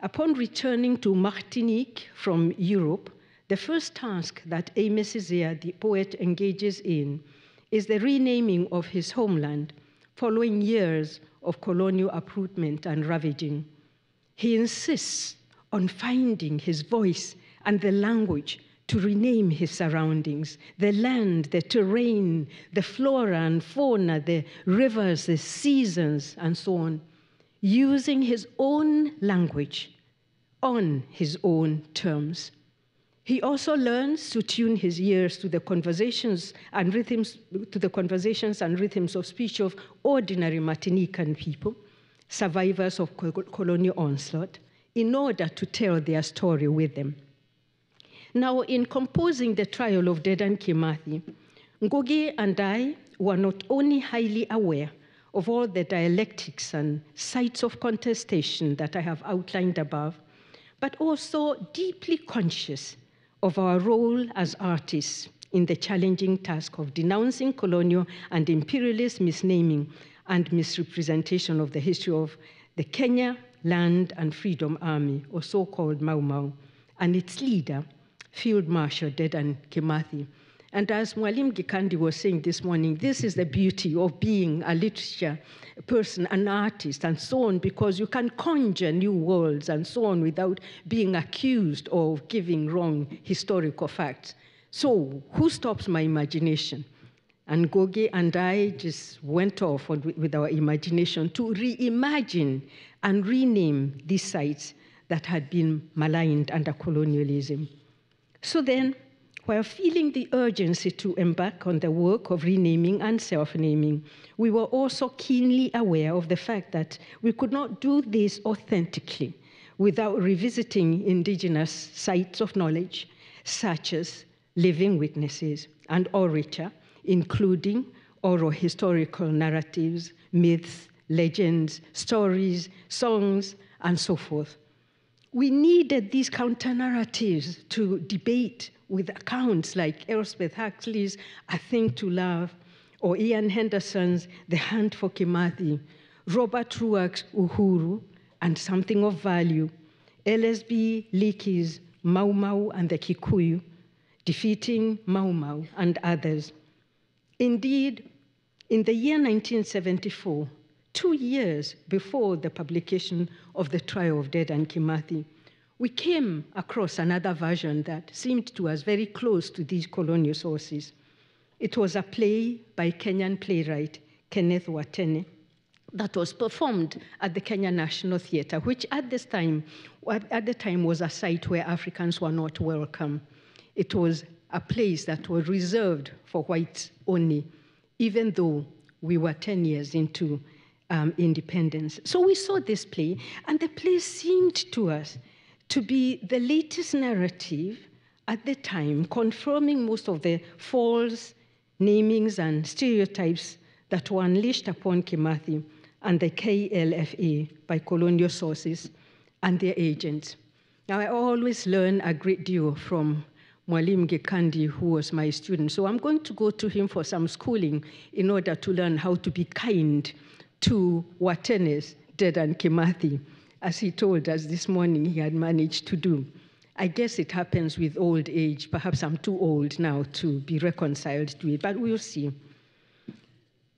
upon returning to Martinique from Europe, the first task that Césaire, the poet, engages in is the renaming of his homeland following years of colonial uprootment and ravaging. He insists on finding his voice and the language to rename his surroundings the land, the terrain, the flora and fauna, the rivers, the seasons, and so on, using his own language on his own terms. He also learns to tune his ears to the conversations and rhythms, to the conversations and rhythms of speech of ordinary Martinican people, survivors of colonial onslaught, in order to tell their story with them. Now, in composing the trial of Dedan Kimathi, Ngugi and I were not only highly aware of all the dialectics and sites of contestation that I have outlined above, but also deeply conscious of our role as artists in the challenging task of denouncing colonial and imperialist misnaming and misrepresentation of the history of the Kenya Land and Freedom Army, or so called Mau Mau, and its leader, Field Marshal Dedan Kimathi. And as Mwalim Gikandi was saying this morning, this is the beauty of being a literature person, an artist, and so on, because you can conjure new worlds and so on without being accused of giving wrong historical facts. So, who stops my imagination? Ngugi and I just went off with our imagination to reimagine and rename these sites that had been maligned under colonialism. So then, while feeling the urgency to embark on the work of renaming and self naming, we were also keenly aware of the fact that we could not do this authentically without revisiting indigenous sites of knowledge, such as living witnesses and orature, including oral historical narratives, myths, legends, stories, songs, and so forth. We needed these counter narratives to debate with accounts like Elspeth Huxley's A Thing to Love or Ian Henderson's The Hunt for Kimathi, Robert Ruark's Uhuru and Something of Value, LSB Leakey's Mau Mau and the Kikuyu, Defeating Mau Mau and others. Indeed, in the year 1974, two years before the publication of The Trial of Dedan Kimathi, we came across another version that seemed to us very close to these colonial sources. It was a play by Kenyan playwright Kenneth Watene that was performed at the Kenya National Theatre, which at this time, at the time was a site where Africans were not welcome. It was a place that was reserved for whites only, even though we were 10 years into um, independence. So we saw this play, and the play seemed to us to be the latest narrative at the time, confirming most of the false namings and stereotypes that were unleashed upon Kimathi and the KLFA by colonial sources and their agents. Now, I always learn a great deal from Mwalim Gikandi, who was my student. So I'm going to go to him for some schooling in order to learn how to be kind to Watenes, Dedan Kimathi, as he told us this morning he had managed to do. I guess it happens with old age. Perhaps I'm too old now to be reconciled to it, but we'll see.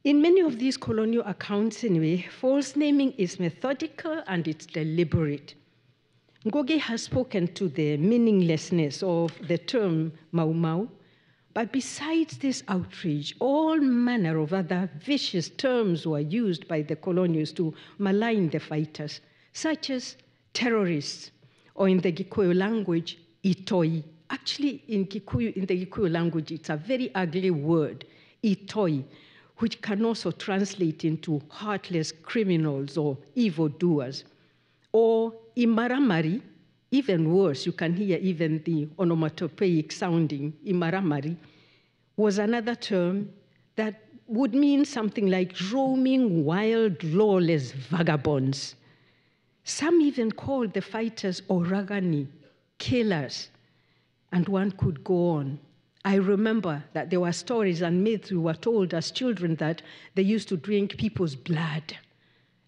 In many of these colonial accounts, anyway, false naming is methodical and it's deliberate. Ngugi has spoken to the meaninglessness of the term Mau Mau, but besides this outrage, all manner of other vicious terms were used by the colonials to malign the fighters, such as terrorists, or in the Gikuyu language, itoi. Actually, in, Gikuyu, in the Gikuyu language, it's a very ugly word, itoi, which can also translate into heartless criminals or evildoers. Or imaramari, even worse, you can hear even the onomatopoeic sounding, imaramari, was another term that would mean something like roaming wild, lawless vagabonds. Some even called the fighters oragani, killers, and one could go on. I remember that there were stories and myths we were told as children that they used to drink people's blood.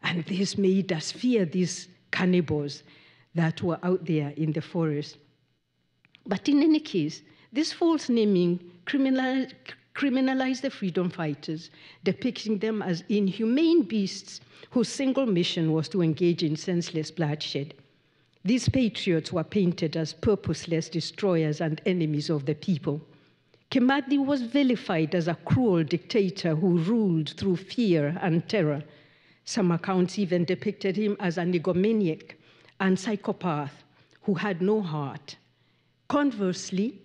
And this made us fear these cannibals that were out there in the forest. But in any case, this false naming criminalized, criminalized the freedom fighters, depicting them as inhumane beasts whose single mission was to engage in senseless bloodshed. These patriots were painted as purposeless destroyers and enemies of the people. Kimathi was vilified as a cruel dictator who ruled through fear and terror. Some accounts even depicted him as an egomaniac and psychopath who had no heart. Conversely,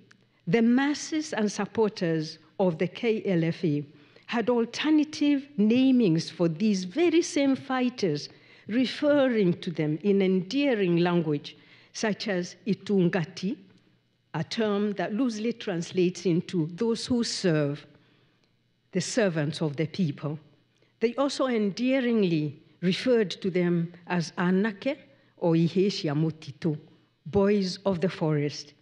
the masses and supporters of the KLFA had alternative namings for these very same fighters, referring to them in endearing language, such as Itungati, a term that loosely translates into those who serve, the servants of the people. They also endearingly referred to them as Anake or Iheshia boys of the forest,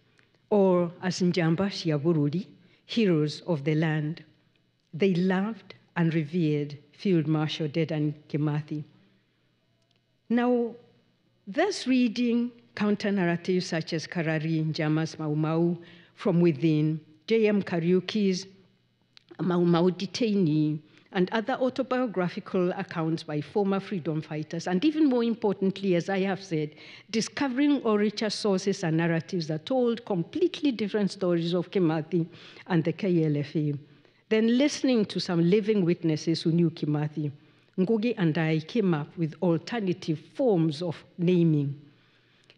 or as Njamba Shiabururi, heroes of the land. They loved and revered Field Marshal Dedan Kimathi. Now, thus reading counter narratives such as Karari Njama's Mau Mau from within, J.M. Kariuki's Mau Mau detainee, and other autobiographical accounts by former freedom fighters, and even more importantly, as I have said, discovering or richer sources and narratives that told completely different stories of Kimathi and the KLFA. Then listening to some living witnesses who knew Kimathi, Ngugi and I came up with alternative forms of naming.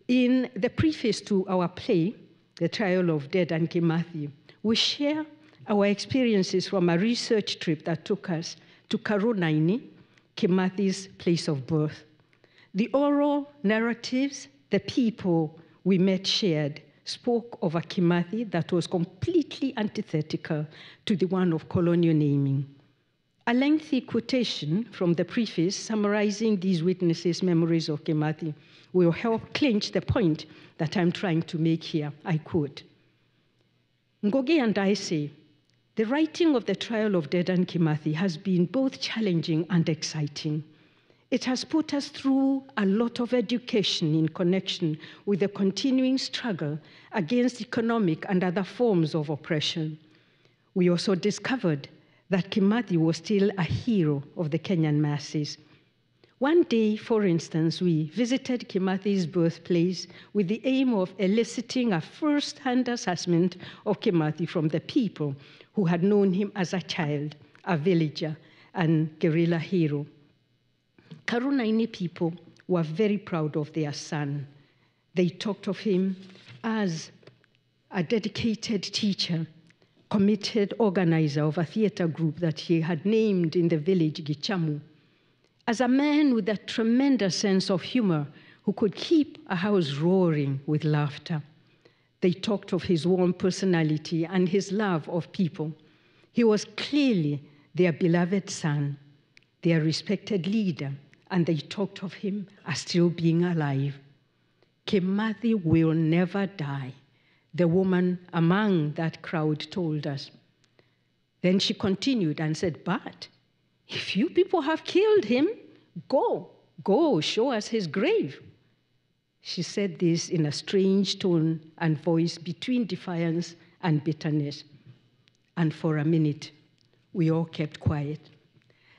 In the preface to our play, The Trial of Dedan Kimathi, we share our experiences from a research trip that took us to Karunaini, Kimathi's place of birth. The oral narratives the people we met shared spoke of a Kimathi that was completely antithetical to the one of colonial naming. A lengthy quotation from the preface summarizing these witnesses' memories of Kimathi will help clinch the point that I'm trying to make here. I quote Ngugi and I say, the writing of the trial of Dedan Kimathi has been both challenging and exciting. It has put us through a lot of education in connection with the continuing struggle against economic and other forms of oppression. We also discovered that Kimathi was still a hero of the Kenyan masses. One day, for instance, we visited Kimathi's birthplace with the aim of eliciting a first hand assessment of Kimathi from the people who had known him as a child, a villager, and guerrilla hero. Karunaini people were very proud of their son. They talked of him as a dedicated teacher, committed organizer of a theater group that he had named in the village Gichamu, as a man with a tremendous sense of humor who could keep a house roaring with laughter. They talked of his warm personality and his love of people. He was clearly their beloved son, their respected leader, and they talked of him as still being alive. Kimathi will never die, the woman among that crowd told us. Then she continued and said, But if you people have killed him, go, go, show us his grave. She said this in a strange tone and voice between defiance and bitterness. And for a minute, we all kept quiet.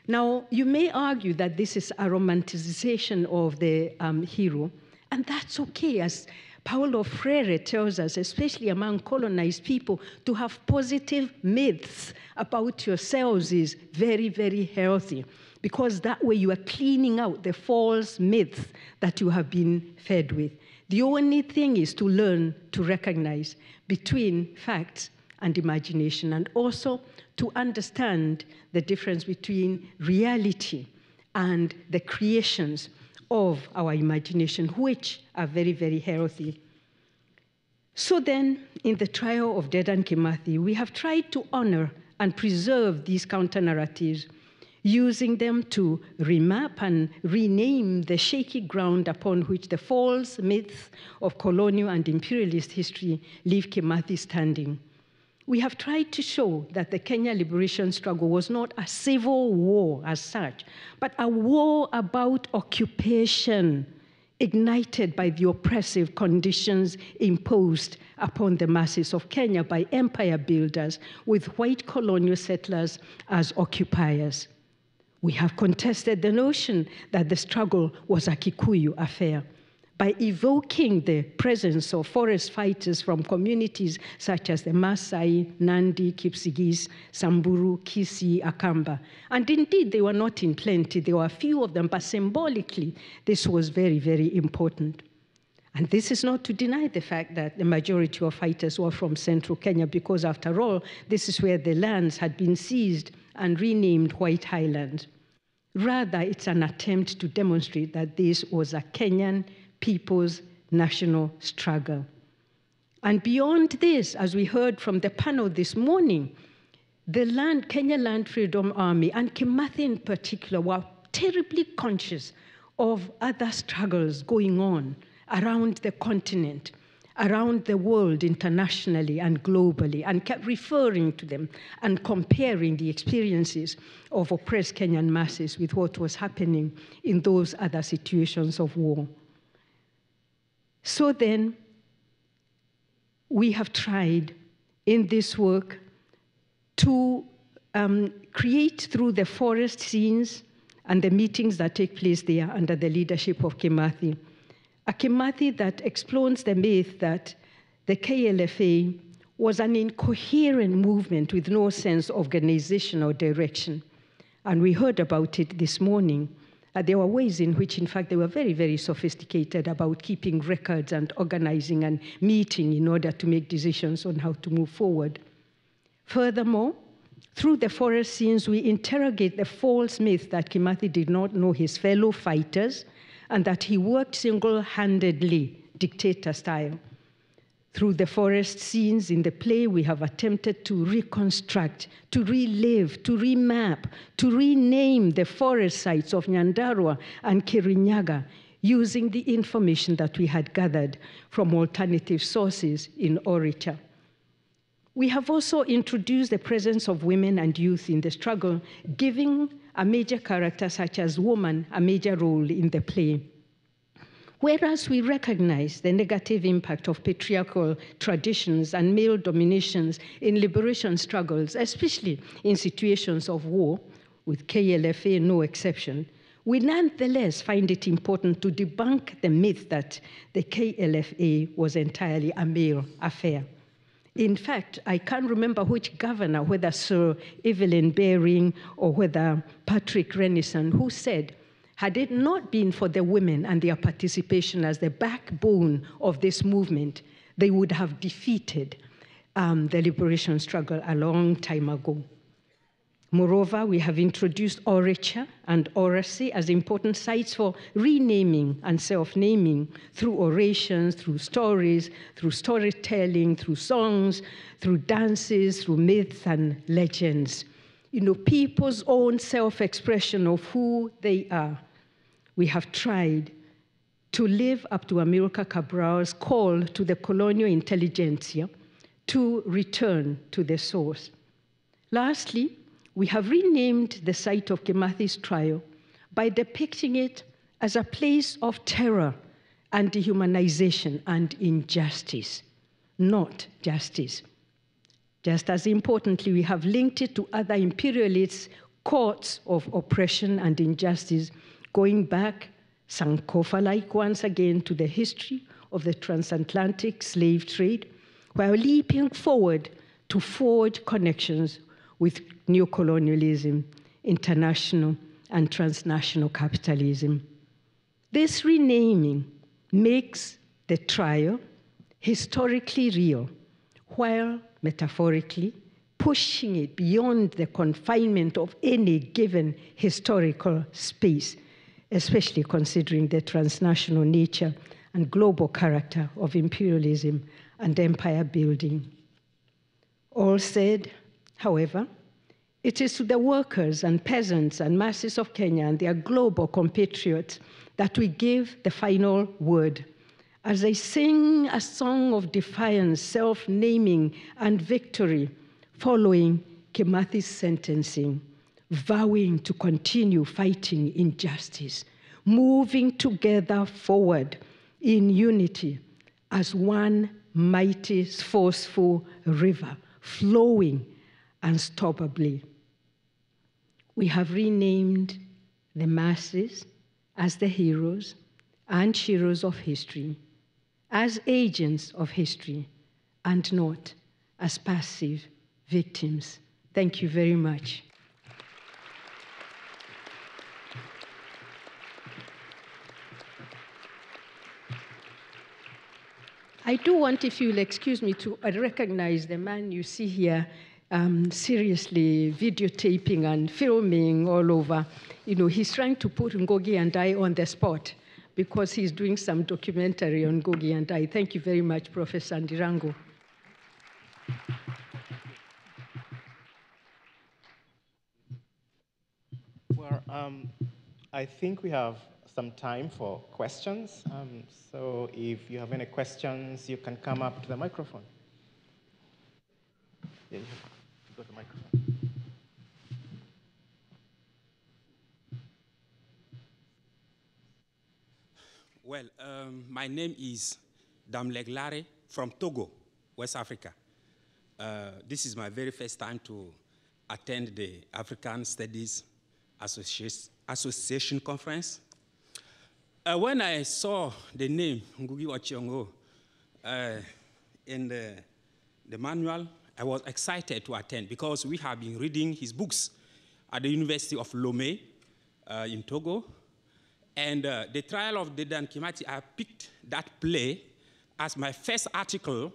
Now, you may argue that this is a romanticization of the um, hero, and that's okay, as Paulo Freire tells us, especially among colonized people, to have positive myths about yourselves is very, very healthy because that way you are cleaning out the false myths that you have been fed with. The only thing is to learn to recognize between facts and imagination and also to understand the difference between reality and the creations of our imagination, which are very, very healthy. So then, in the trial of Dedan Kimathi, we have tried to honor and preserve these counter narratives, using them to remap and rename the shaky ground upon which the false myths of colonial and imperialist history leave Kimathi standing. We have tried to show that the Kenya liberation struggle was not a civil war as such, but a war about occupation ignited by the oppressive conditions imposed upon the masses of Kenya by empire builders with white colonial settlers as occupiers. We have contested the notion that the struggle was a Kikuyu affair by evoking the presence of forest fighters from communities such as the Maasai, Nandi, Kipsigis, Samburu, Kisii, Akamba. And indeed, they were not in plenty. There were a few of them, but symbolically, this was very, very important. And this is not to deny the fact that the majority of fighters were from central Kenya, because after all, this is where the lands had been seized and renamed White Highlands. Rather, it's an attempt to demonstrate that this was a Kenyan people's national struggle. And beyond this, as we heard from the panel this morning, the land, Kenya Land Freedom Army and Kimathi in particular were terribly conscious of other struggles going on around the continent, around the world internationally and globally, and kept referring to them and comparing the experiences of oppressed Kenyan masses with what was happening in those other situations of war. So then, we have tried in this work to um, create through the forest scenes and the meetings that take place there under the leadership of Kimathi, a Kimathi that explores the myth that the KLFA was an incoherent movement with no sense of organization or direction. And we heard about it this morning uh, there were ways in which, in fact, they were very, very sophisticated about keeping records and organizing and meeting in order to make decisions on how to move forward. Furthermore, through the forest scenes, we interrogate the false myth that Kimathi did not know his fellow fighters and that he worked single handedly, dictator style. Through the forest scenes in the play, we have attempted to reconstruct, to relive, to remap, to rename the forest sites of Nyandarua and Kirinyaga using the information that we had gathered from alternative sources in Orature. We have also introduced the presence of women and youth in the struggle, giving a major character such as woman a major role in the play. Whereas we recognize the negative impact of patriarchal traditions and male dominations in liberation struggles, especially in situations of war, with KLFA no exception, we nonetheless find it important to debunk the myth that the KLFA was entirely a male affair. In fact, I can't remember which governor, whether Sir Evelyn Baring or whether Patrick Renison, who said had it not been for the women and their participation as the backbone of this movement, they would have defeated um, the liberation struggle a long time ago. Moreover, we have introduced Orature and Oracy as important sites for renaming and self naming through orations, through stories, through storytelling, through songs, through dances, through myths and legends. You know, people's own self expression of who they are we have tried to live up to Amilcar Cabral's call to the colonial intelligentsia to return to the source. Lastly, we have renamed the site of Kimathi's trial by depicting it as a place of terror and dehumanization and injustice, not justice. Just as importantly, we have linked it to other imperialists courts of oppression and injustice, going back Sankofa like once again to the history of the transatlantic slave trade, while leaping forward to forge connections with neocolonialism, international and transnational capitalism. This renaming makes the trial historically real, while metaphorically pushing it beyond the confinement of any given historical space, especially considering the transnational nature and global character of imperialism and empire building. All said, however, it is to the workers and peasants and masses of Kenya and their global compatriots that we give the final word. As they sing a song of defiance, self naming, and victory following Kimathi's sentencing, vowing to continue fighting injustice, moving together forward in unity as one mighty, forceful river flowing unstoppably. We have renamed the masses as the heroes and heroes of history, as agents of history, and not as passive victims. Thank you very much. I do want, if you'll excuse me, to recognize the man you see here um, seriously videotaping and filming all over. You know, he's trying to put Ngugi and I on the spot because he's doing some documentary on Ngugi and I. Thank you very much, Professor Ndirango. Well, um, I think we have some time for questions. Um, so if you have any questions, you can come up to the microphone. Yeah, you go to the microphone. Well, um, my name is Damleg Lare from Togo, West Africa. Uh, this is my very first time to attend the African Studies Association, Conference. Uh, when I saw the name Ngugi wa Thiong'o uh, in the, the manual, I was excited to attend because we have been reading his books at the University of Lomé uh, in Togo. And uh, the trial of Dedan Kimathi, I picked that play as my first article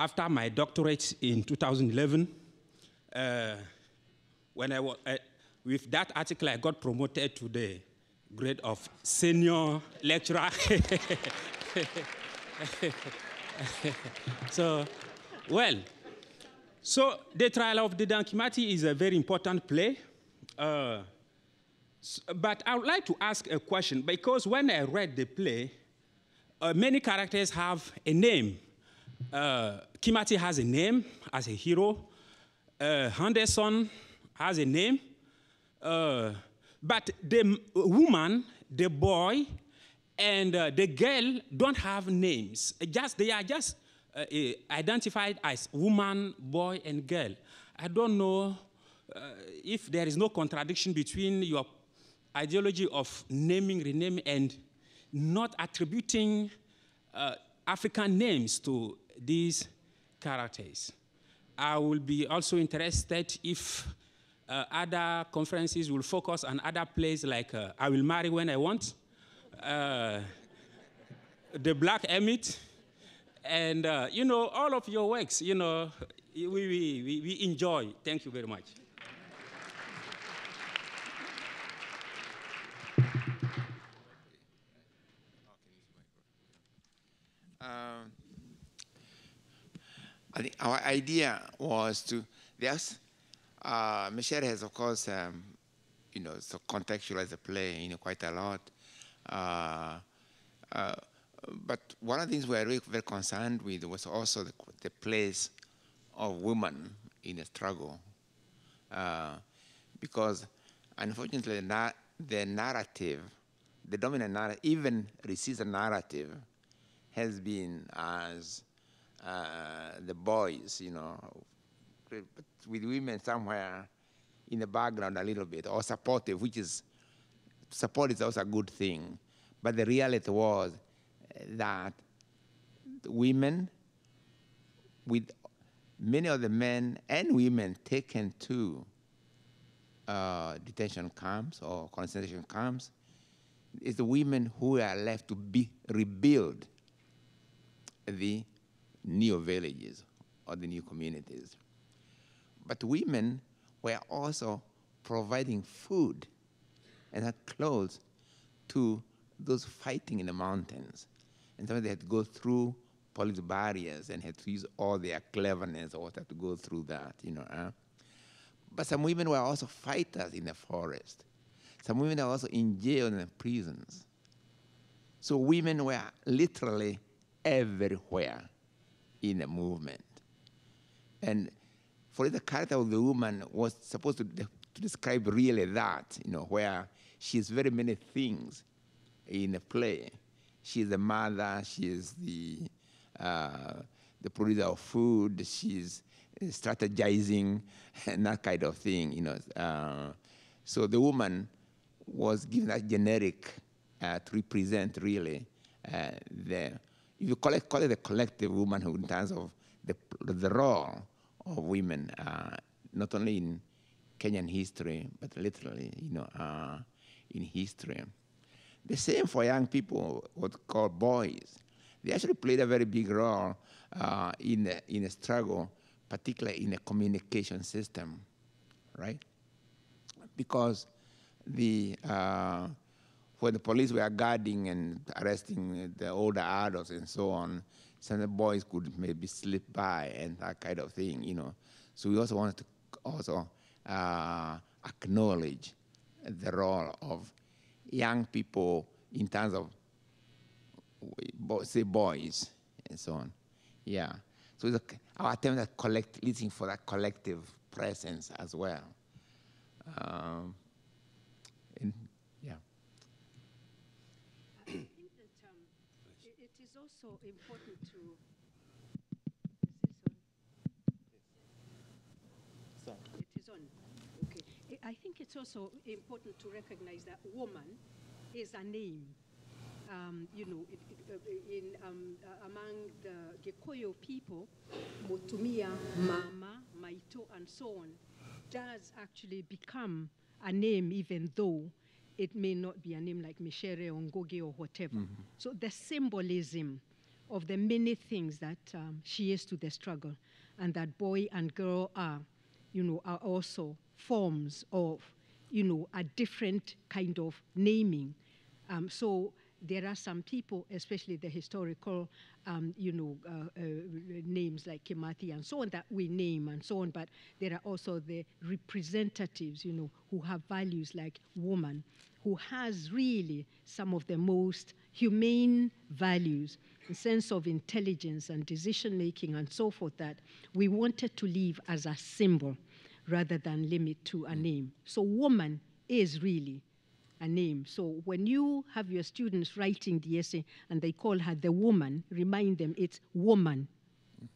after my doctorate in 2011. Uh, when I was, uh, with that article, I got promoted to the grade of senior lecturer. [LAUGHS] so, well, so the trial of Dedan Kimathi is a very important play. Uh, but I would like to ask a question because when I read the play, uh, many characters have a name. Uh, Kimathi has a name as a hero. Uh, Henderson has a name. Uh, but the woman, the boy, and uh, the girl don't have names. Just they are just uh, uh, identified as woman, boy, and girl. I don't know uh, if there is no contradiction between your ideology of naming, renaming, and not attributing uh, African names to these characters. I will be also interested if uh, other conferences will focus on other plays like uh, I Will Marry When I Want, uh, The Black Hermit, and uh, you know, all of your works, you know, we, we, we enjoy. Thank you very much. Um, I think our idea was to, yes, uh, Micere has, of course, um, you know, so contextualized the play, you know, quite a lot. Uh, uh, but one of the things we are really very concerned with was also the, the place of women in the struggle. Uh, because unfortunately, the, the narrative, the dominant narrative, even receives narrative, has been as uh, the boys, you know, with women somewhere in the background a little bit or supportive, which is support is also a good thing. But the reality was that women, with many of the men and women taken to uh, detention camps or concentration camps, it's the women who are left to be rebuild the new villages or the new communities. But women were also providing food and clothes to those fighting in the mountains. And so they had to go through police barriers and had to use all their cleverness or had to go through that, you know. Huh? But some women were also fighters in the forest. Some women are also in jail and in prisons. So women were literally everywhere in the movement. And for the character of the woman was supposed to, to describe really that, you know, where she's very many things in a play. She's the mother, she's the, uh, the producer of food, she's strategizing, [LAUGHS] and that kind of thing, you know. Uh, so the woman was given that generic uh, to represent really uh, the, if you call it, call it the collective womanhood in terms of the, the role of women, uh, not only in Kenyan history, but literally, you know, uh, in history. The same for young people, what called boys. They actually played a very big role uh, in, the, in the struggle, particularly in the communication system, right? Because the, uh, when the police were guarding and arresting the older adults and so on, some of the boys could maybe slip by and that kind of thing, you know. So we also wanted to also uh, acknowledge the role of young people in terms of, say, boys and so on. Yeah. So it's a, our attempt at collect, listening for that collective presence as well. Um, and, yeah. I think that um, it, it is also important to. Is this on? It is on. Okay. I think it's also important to recognize that woman is a name. Um, you know, it, it, uh, in um, uh, among the Gikuyu people, Motumia, Mama, Maito, and so on, does actually become a name, even though it may not be a name like Micere or Ngugi or whatever. So the symbolism of the many things that um, she is to the struggle and that boy and girl are, you know, are also forms of, you know, a different kind of naming. Um, so there are some people, especially the historical, um, you know, uh, uh, names like Kimathi and so on that we name and so on, but there are also the representatives, you know, who have values like woman, who has really some of the most humane values, a sense of intelligence and decision making and so forth that we wanted to leave as a symbol rather than limit to a name. So woman is really a name. So when you have your students writing the essay and they call her the woman, remind them it's woman. [LAUGHS]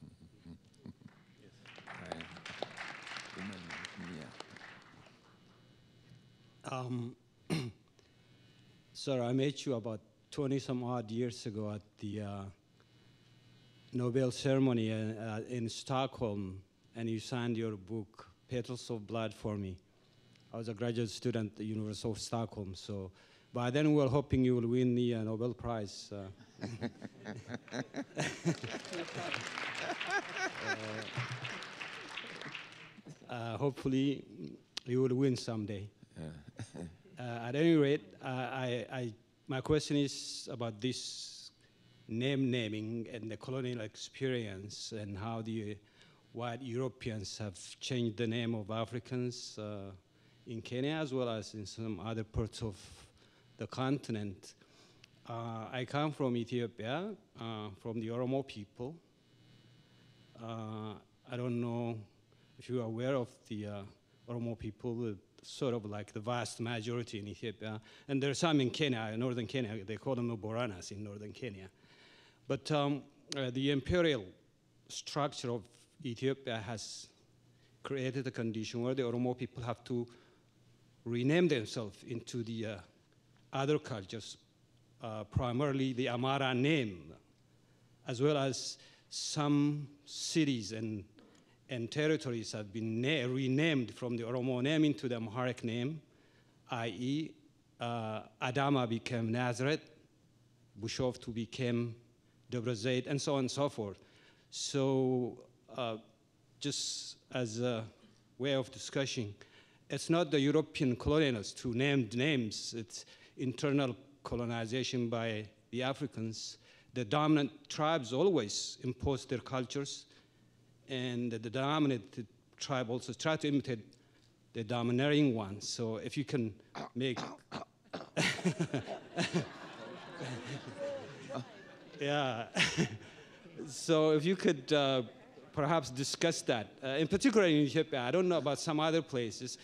Um, [COUGHS] sir, I met you about 20 some odd years ago at the uh, Nobel ceremony uh, uh, in Stockholm, and you signed your book, Petals of Blood, for me. I was a graduate student at the University of Stockholm, so by then we were hoping you will win the uh, Nobel Prize. Uh, [LAUGHS] uh, hopefully, you will win someday. [LAUGHS] Uh, at any rate, uh, I, I, my question is about this name naming and the colonial experience and how the white Europeans have changed the name of Africans uh, in Kenya as well as in some other parts of the continent. Uh, I come from Ethiopia, uh, from the Oromo people. Uh, I don't know if you are aware of the uh, Oromo people, sort of like the vast majority in Ethiopia. And there are some in Kenya, in northern Kenya, they call them the Boranas in northern Kenya. But um, uh, the imperial structure of Ethiopia has created a condition where the Oromo people have to rename themselves into the uh, other cultures, uh, primarily the Amhara name, as well as some cities and, and territories have been renamed from the Oromo name into the Amharic name, i.e., uh, Adama became Nazareth, Bishoftu became Debre and so on and so forth. So, just as a way of discussion, it's not the European colonialists who named names, it's internal colonization by the Africans. The dominant tribes always impose their cultures, and the dominant tribe also try to imitate the domineering one. So if you can make [LAUGHS] yeah. [LAUGHS] so if you could uh, perhaps discuss that, uh, in particular in Ethiopia, I don't know about some other places.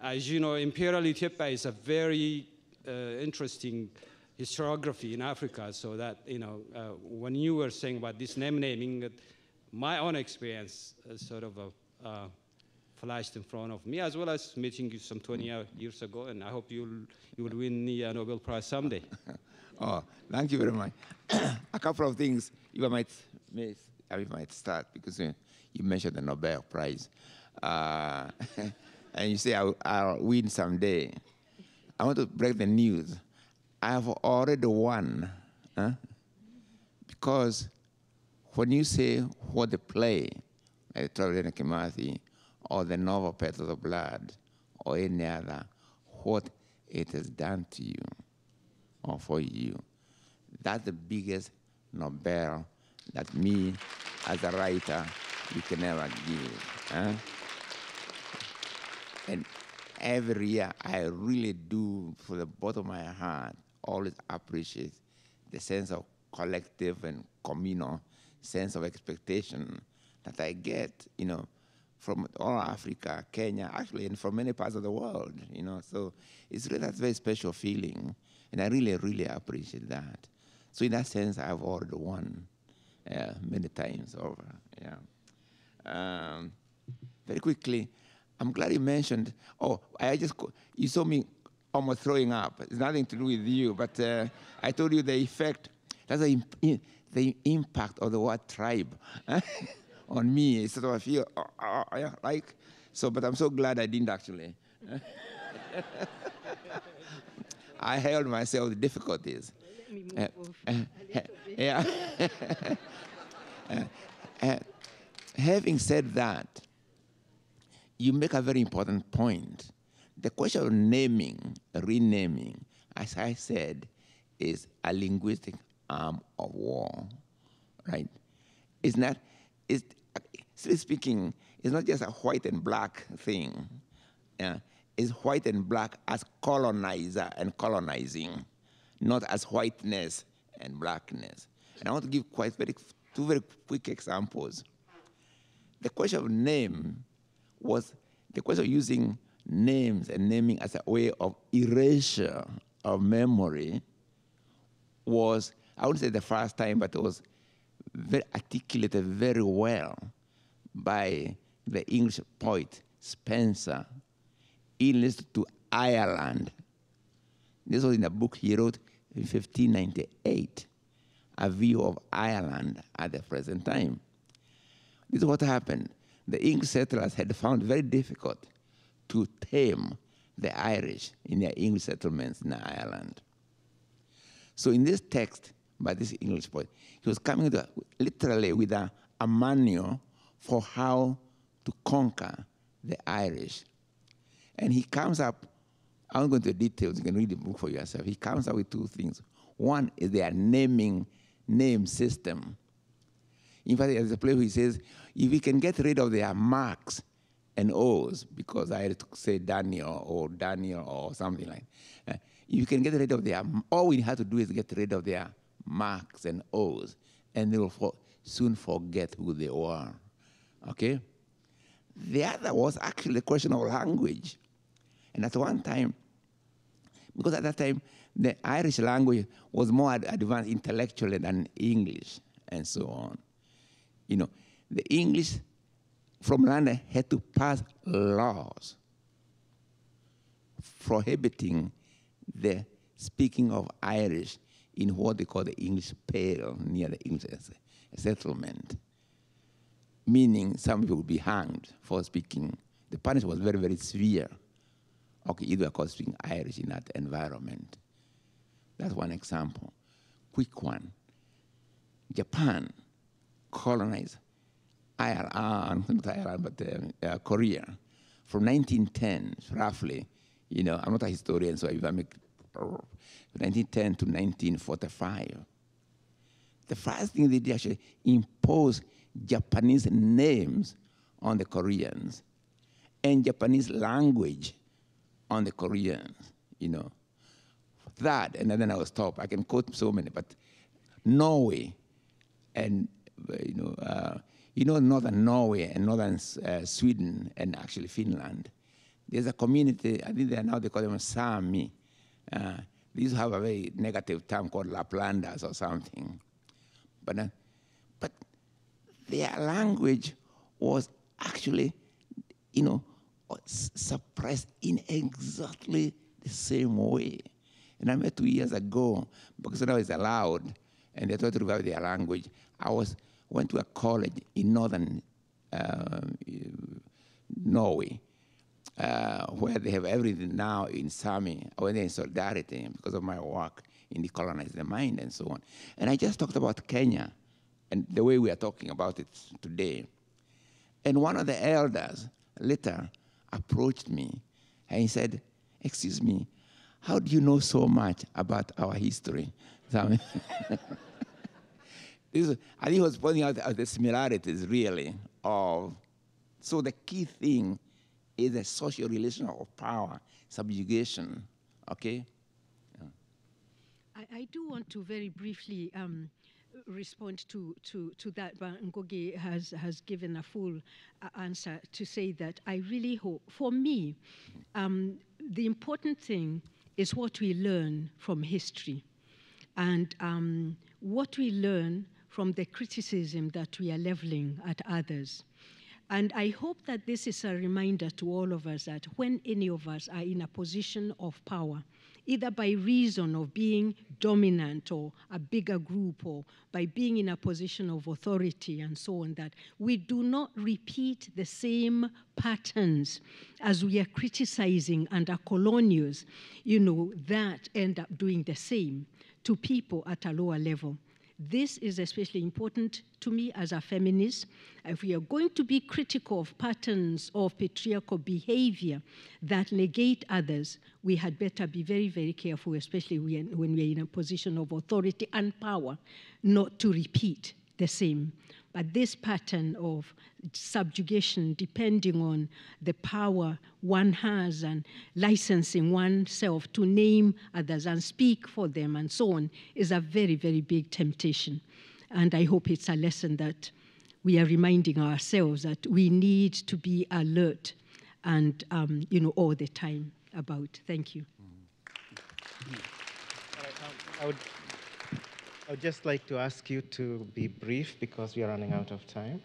As you know, Imperial Ethiopia is a very uh, interesting historiography in Africa. So that you know, uh, when you were saying about this name naming, my own experience sort of uh, flashed in front of me, as well as meeting you some 20 years ago, and I hope you'll you will win the uh, Nobel Prize someday. [LAUGHS] oh, thank you very much. [COUGHS] a couple of things you might, may, I might start because uh, you mentioned the Nobel Prize. Uh, [LAUGHS] and you say I'll, I'll, win someday. I want to break the news. I have already won. Huh? Because when you say what the play, like Travelina Kimathi, or the novel Petals of Blood, or any other, what it has done to you or for you. That's the biggest Nobel that me, as a writer, you can never give. Huh? And every year, I really do, from the bottom of my heart, always appreciate the sense of collective and communal sense of expectation that I get, you know, from all Africa, Kenya, actually, and from many parts of the world, you know. So it's really that very special feeling, and I really, really appreciate that. So in that sense, I've already won uh, many times over. Yeah. Um, very quickly, I'm glad you mentioned. Oh, I just you saw me almost throwing up. It's nothing to do with you, but uh, I told you the effect. That's the, the impact of the word tribe. [LAUGHS] on me. Sort of I feel uh, uh, yeah, like so, but I'm so glad I didn't actually. [LAUGHS] I held myself the difficulties. Yeah. Having said that, you make a very important point. The question of naming, renaming, as I said, is a linguistic arm of war, right? It's not, it's, speaking, it's not just a white and black thing. Yeah? It's white and black as colonizer and colonizing, not as whiteness and blackness. And I want to give quite very, two very quick examples. The question of name was the question of using names and naming as a way of erasure of memory was, I wouldn't say the first time, but it was very articulated very well by the English poet Spenser in to Ireland. This was in a book he wrote in 1598, A View of Ireland at the present time. This is what happened. The English settlers had found very difficult to tame the Irish in their English settlements in Ireland. So in this text by this English poet, he was coming to, literally with a, a manual for how to conquer the Irish. And he comes up, I won't go into details, you can read the book for yourself. He comes up with two things. One is their naming name system. In fact, there's a place where he says, if we can get rid of their Macs and O's, because I had to say Daniel or Daniel or something like that. If you can get rid of their, all we have to do is get rid of their Macs and O's, and they will for, soon forget who they were. Okay? The other was actually a question of language. And at one time, because at that time, the Irish language was more advanced intellectually than English and so on. You know, the English from London had to pass laws prohibiting the speaking of Irish in what they call the English Pale near the English settlement, meaning some people would be hanged for speaking. The punishment was very, very severe. Okay, either because speaking Irish in that environment. That's one example. Quick one. Japan colonized Ireland, [LAUGHS] not Ireland, but uh, uh, Korea from 1910, roughly. You know, I'm not a historian, so if I make 1910 to 1945. The first thing they did actually impose Japanese names on the Koreans and Japanese language on the Koreans, you know. That, and then I'll stop. I can quote so many, but Norway and, you know, uh, you know, northern Norway and northern uh, Sweden and actually Finland. There's a community, I think they are now they call them Sami. Uh, these have a very negative term called Laplanders or something. But, uh, but their language was actually, you know, suppressed in exactly the same way. And I met two years ago, because now it's allowed, and they tried to revive their language. I was went to a college in northern uh, Norway, uh, where they have everything now in Sami, or in solidarity because of my work in decolonizing the mind and so on. And I just talked about Kenya and the way we are talking about it today. And one of the elders later approached me and he said, Excuse me, how do you know so much about our history? [LAUGHS] this, I think he was pointing out the similarities, really, of. So the key thing is a social relation of power, subjugation, okay? Yeah. I, I, do want to very briefly um, respond to, to, to that, but Ngugi has, has given a full uh, answer to say that I really hope, for me, um, the important thing is what we learn from history and um, what we learn from the criticism that we are leveling at others. And I hope that this is a reminder to all of us that when any of us are in a position of power, either by reason of being dominant or a bigger group or by being in a position of authority and so on, that we do not repeat the same patterns as we are criticizing under colonials, you know, that end up doing the same to people at a lower level. This is especially important to me as a feminist. If we are going to be critical of patterns of patriarchal behavior that negate others, we had better be very, very careful, especially when, when we're in a position of authority and power, not to repeat the same. But this pattern of subjugation, depending on the power one has and licensing oneself to name others and speak for them and so on, is a very, very big temptation. And I hope it's a lesson that we are reminding ourselves that we need to be alert and, um, you know, all the time about. Thank you. Um, I would I would just like to ask you to be brief because we are running out of time.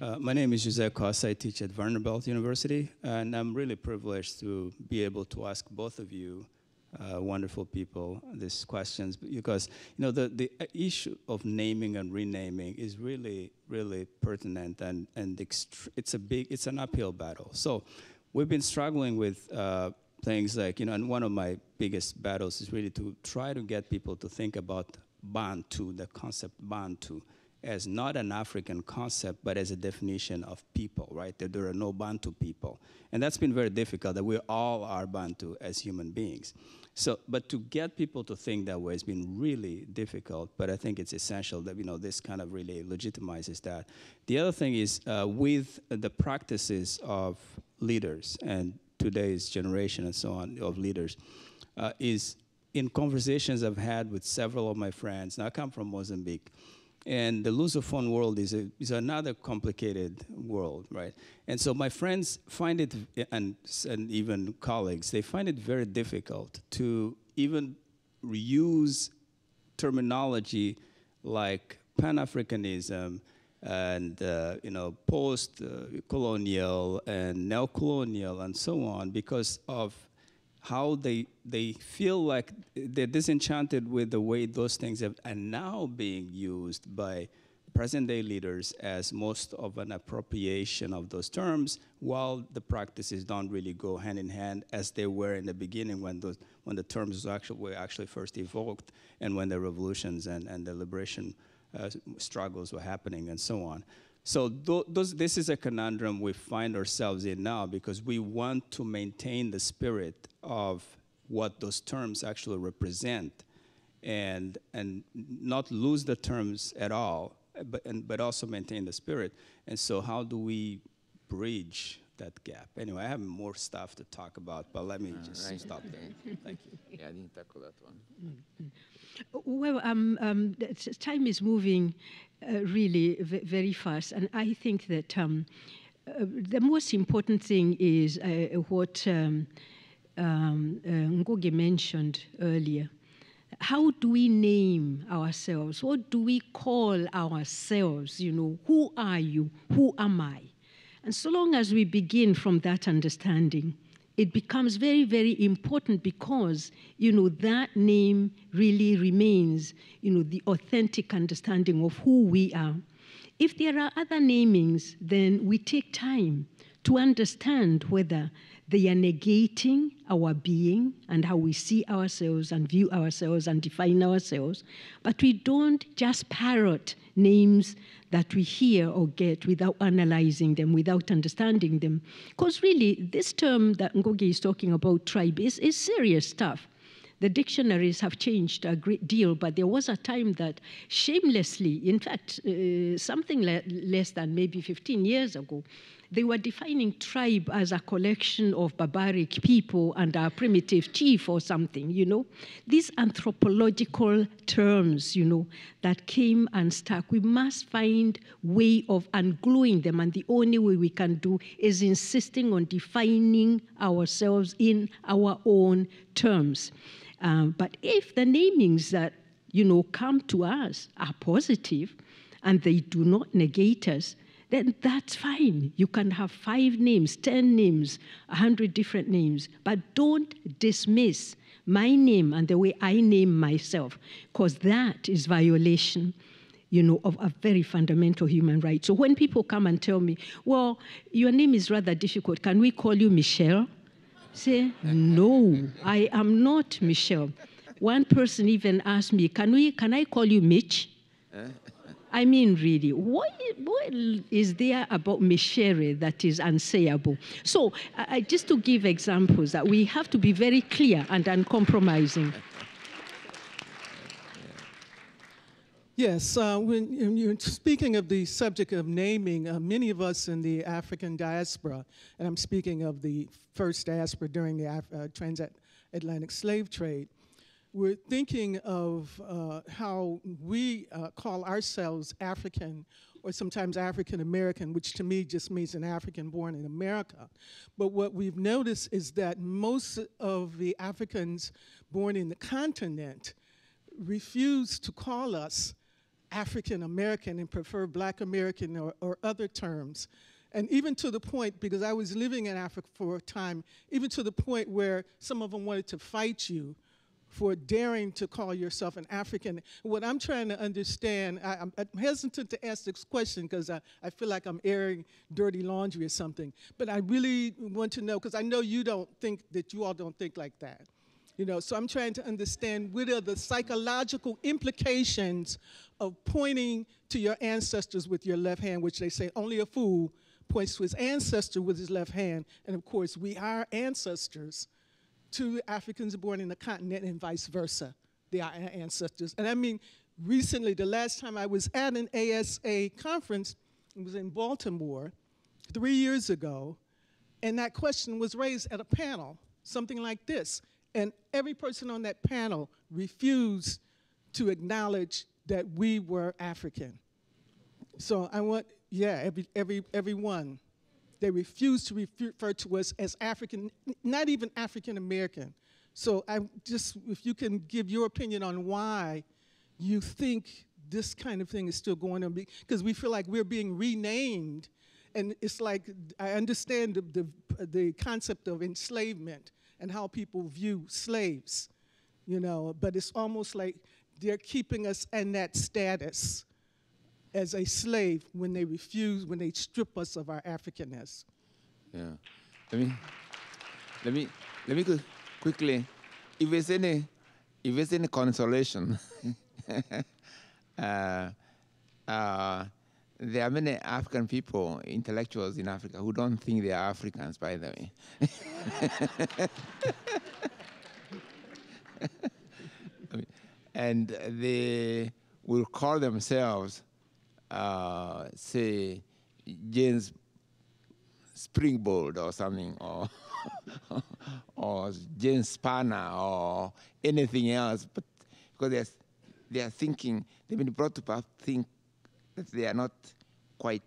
Uh, my name is Jose Costa. I teach at Vanderbilt University, and I'm really privileged to be able to ask both of you, uh, wonderful people, these questions because you know the the issue of naming and renaming is really really pertinent, and and it's a big it's an uphill battle. So we've been struggling with. Uh, things like, you know, and one of my biggest battles is really to try to get people to think about Bantu, the concept Bantu, as not an African concept, but as a definition of people, right? That there are no Bantu people. And that's been very difficult, that we all are Bantu as human beings. So, but to get people to think that way has been really difficult, but I think it's essential that, you know, this kind of really legitimizes that. The other thing is uh, with the practices of leaders and today's generation and so on of leaders uh, is in conversations I've had with several of my friends. Now I come from Mozambique, and the Lusophone world is, a, is another complicated world, right? And so my friends find it, and, and even colleagues, they find it very difficult to even reuse terminology like Pan Africanism, and uh, you know post-colonial and neo-colonial and so on because of how they they feel like they're disenchanted with the way those things have, are now being used by present day leaders as most of an appropriation of those terms, while the practices don't really go hand in hand as they were in the beginning when, those, when the terms actually, were actually first evoked and when the revolutions and, and the liberation uh, struggles were happening and so on. So th those, this is a conundrum we find ourselves in now because we want to maintain the spirit of what those terms actually represent and, and not lose the terms at all but, and, but also maintain the spirit. And so how do we bridge that gap? Anyway, I have more stuff to talk about, but let me uh, just right. stop there. [LAUGHS] Thank you. Yeah, I didn't tackle that one. Well, um, um, time is moving uh, really very fast, and I think that um, uh, the most important thing is uh, what um, um, uh, Ngugi mentioned earlier how do we name ourselves? What do we call ourselves? You know, who are you? Who am I? And so long as we begin from that understanding, it becomes very, very important because, you know, that name really remains, you know, the authentic understanding of who we are. If there are other namings, then we take time to understand whether they are negating our being and how we see ourselves and view ourselves and define ourselves. But we don't just parrot names that we hear or get without analyzing them, without understanding them. Because really, this term that Ngugi is talking about, tribe, is, is serious stuff. The dictionaries have changed a great deal, but there was a time that shamelessly, in fact, uh, something le less than maybe 15 years ago, they were defining tribe as a collection of barbaric people and a primitive chief or something, you know. These anthropological terms, you know, that came and stuck. We must find way of ungluing them, and the only way we can do is insisting on defining ourselves in our own terms. Um, but if the namings that you know come to us are positive and they do not negate us, then that's fine. You can have five names, 10 names, a 100 different names, but don't dismiss my name and the way I name myself, because that is violation you know, of a very fundamental human right. So when people come and tell me, well, your name is rather difficult, can we call you Michelle? Say, no, I am not Michelle. One person even asked me, can, we, can I call you Mitch? Eh? I mean, really, what, what is there about Micere that is unsayable? So, uh, just to give examples, that we have to be very clear and uncompromising. Yes, uh, when you're speaking of the subject of naming, uh, many of us in the African diaspora, and I'm speaking of the first diaspora during the Af uh, transatlantic slave trade, we're thinking of uh, how we uh, call ourselves African or sometimes African American, which to me just means an African born in America. But what we've noticed is that most of the Africans born in the continent refuse to call us African American and prefer Black American or, or other terms. And even to the point, because I was living in Africa for a time, even to the point where some of them wanted to fight you for daring to call yourself an African. What I'm trying to understand, I, am hesitant to ask this question because I, I feel like I'm airing dirty laundry or something, but I really want to know, because I know you don't think that you all don't think like that. You know, so I'm trying to understand what are the psychological implications of pointing to your ancestors with your left hand, which they say only a fool points to his ancestor with his left hand. And of course, we are ancestors to Africans born in the continent and vice versa. They are ancestors. And I mean, recently, the last time I was at an ASA conference, it was in Baltimore three years ago, and that question was raised at a panel, something like this. And every person on that panel refused to acknowledge that we were African. So I want, yeah, every, every, everyone they refuse to refer to us as African, not even African American. So I just, if you can give your opinion on why you think this kind of thing is still going on because we feel like we're being renamed. And it's like, I understand the, the, the concept of enslavement and how people view slaves, you know, but it's almost like they're keeping us in that status as a slave when they refuse, when they strip us of our Africanness. Yeah. Let me, let me, let me quickly, if there's any, if there's any consolation, [LAUGHS] uh, uh, there are many African people, intellectuals in Africa, who don't think they are Africans, by the way. [LAUGHS] and they will call themselves, uh, say, James Springboard or something, or [LAUGHS] or James Spanner or anything else, but because they're, they are thinking, they've been brought to think that they are not quite,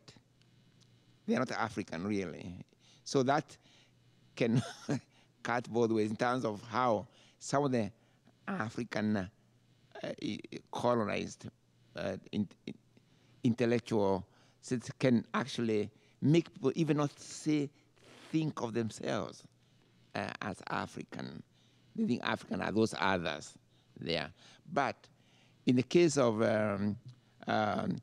they are not African really. So that can [LAUGHS] cut both ways in terms of how some of the African uh, colonized uh, in, in intellectual can actually make people even not say, think of themselves uh, as African. They think African are those others there. But in the case of um, um,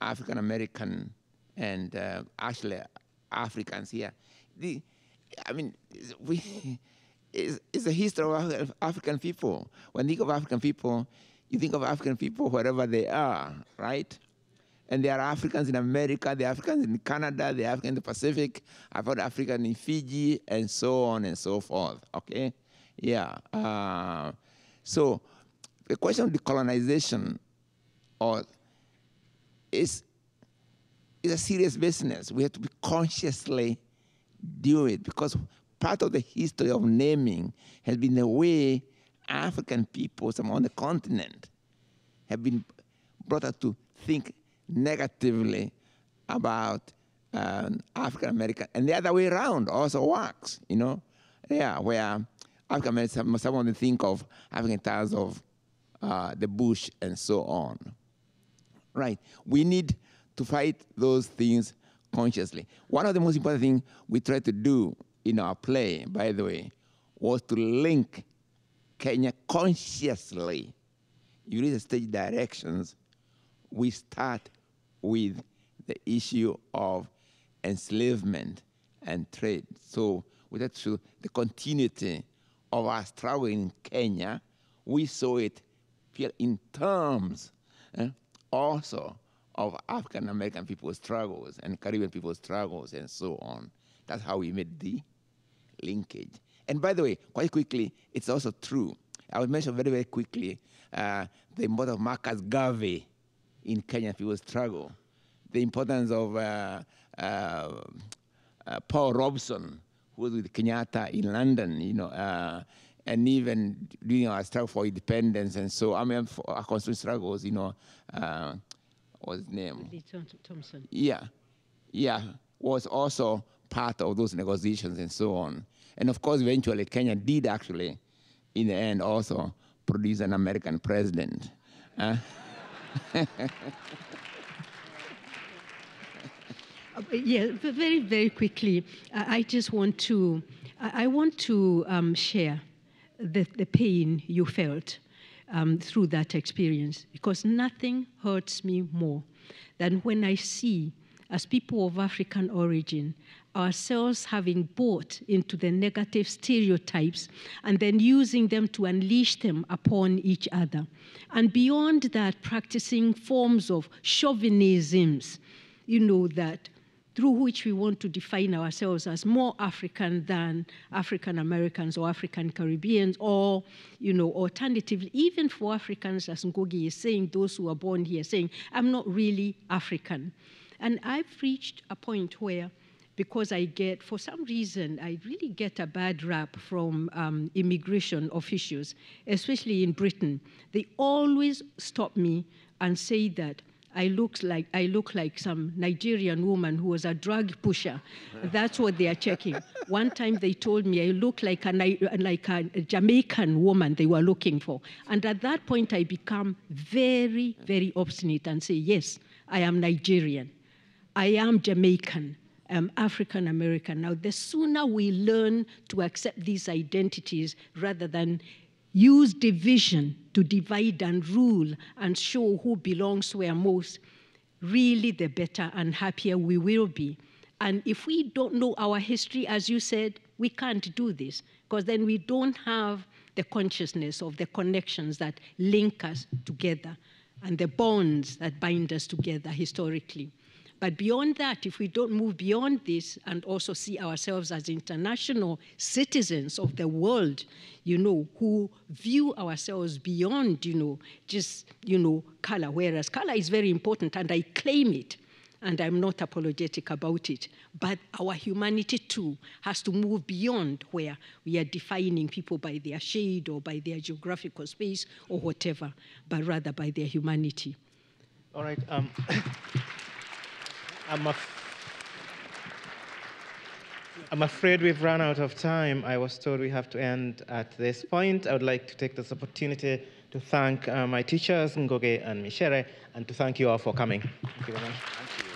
African American and uh, actually Africans here, the, I mean, we, it's, it's a history of African people. When you think of African people, you think of African people wherever they are, right? And there are Africans in America, there are Africans in Canada, there are Africans in the Pacific, I've heard African in Fiji, and so on and so forth. Okay? Yeah. Uh, so the question of decolonization or is is a serious business. We have to be consciously do it because part of the history of naming has been the way African peoples on the continent have been brought up to think negatively about um, African American, and the other way around also works, you know. Yeah, where African Americans, someone think of African terms of uh, the bush and so on. Right. We need to fight those things consciously. One of the most important things we try to do in our play, by the way, was to link Kenya consciously. You read the stage directions, we start with the issue of enslavement and trade. So with that to the continuity of our struggle in Kenya, we saw it in terms eh, also of African American people's struggles and Caribbean people's struggles and so on. That's how we made the linkage. And by the way, quite quickly, it's also true. I will mention very, very quickly uh, the importance of Marcus Garvey in Kenyan people's struggle the importance of uh, uh, uh, Paul Robeson, who was with Kenyatta in London, you know, uh, and even during our struggle for independence and so, I mean, for our constant struggles, you know, uh, what's his name? Thompson. Yeah, yeah, was also part of those negotiations and so on. And of course, eventually, Kenya did actually, in the end, also produce an American president. Uh, Uh, [LAUGHS] yeah, very, very quickly. I just want to, I want to um, share the, the pain you felt um, through that experience because nothing hurts me more than when I see, as people of African origin, ourselves having bought into the negative stereotypes and then using them to unleash them upon each other. And beyond that, practicing forms of chauvinisms, you know, that through which we want to define ourselves as more African than African Americans or African Caribbeans, or, you know, alternatively, even for Africans, as Ngugi is saying, those who are born here, saying, I'm not really African. And I've reached a point where, because I get, for some reason, I really get a bad rap from um, immigration officials, especially in Britain. They always stop me and say that I look like I look like some Nigerian woman who was a drug pusher. That's what they are checking. One time they told me I look like a like a Jamaican woman they were looking for, and at that point I become very very obstinate and say yes, I am Nigerian, I am Jamaican. I'm African American. Now, the sooner we learn to accept these identities rather than use division to divide and rule and show who belongs where most, really the better and happier we will be. And if we don't know our history, as you said, we can't do this because then we don't have the consciousness of the connections that link us together and the bonds that bind us together historically. But beyond that, if we don't move beyond this and also see ourselves as international citizens of the world, you know, who view ourselves beyond, you know, just, you know, color, whereas color is very important and I claim it and I'm not apologetic about it. But our humanity too has to move beyond where we are defining people by their shade or by their geographical space or whatever, but rather by their humanity. All right. Um, [LAUGHS] I'm, af- I'm afraid we've run out of time. I was told we have to end at this point. I would like to take this opportunity to thank uh, my teachers, Ngugi and Micere, and to thank you all for coming. Thank you very much.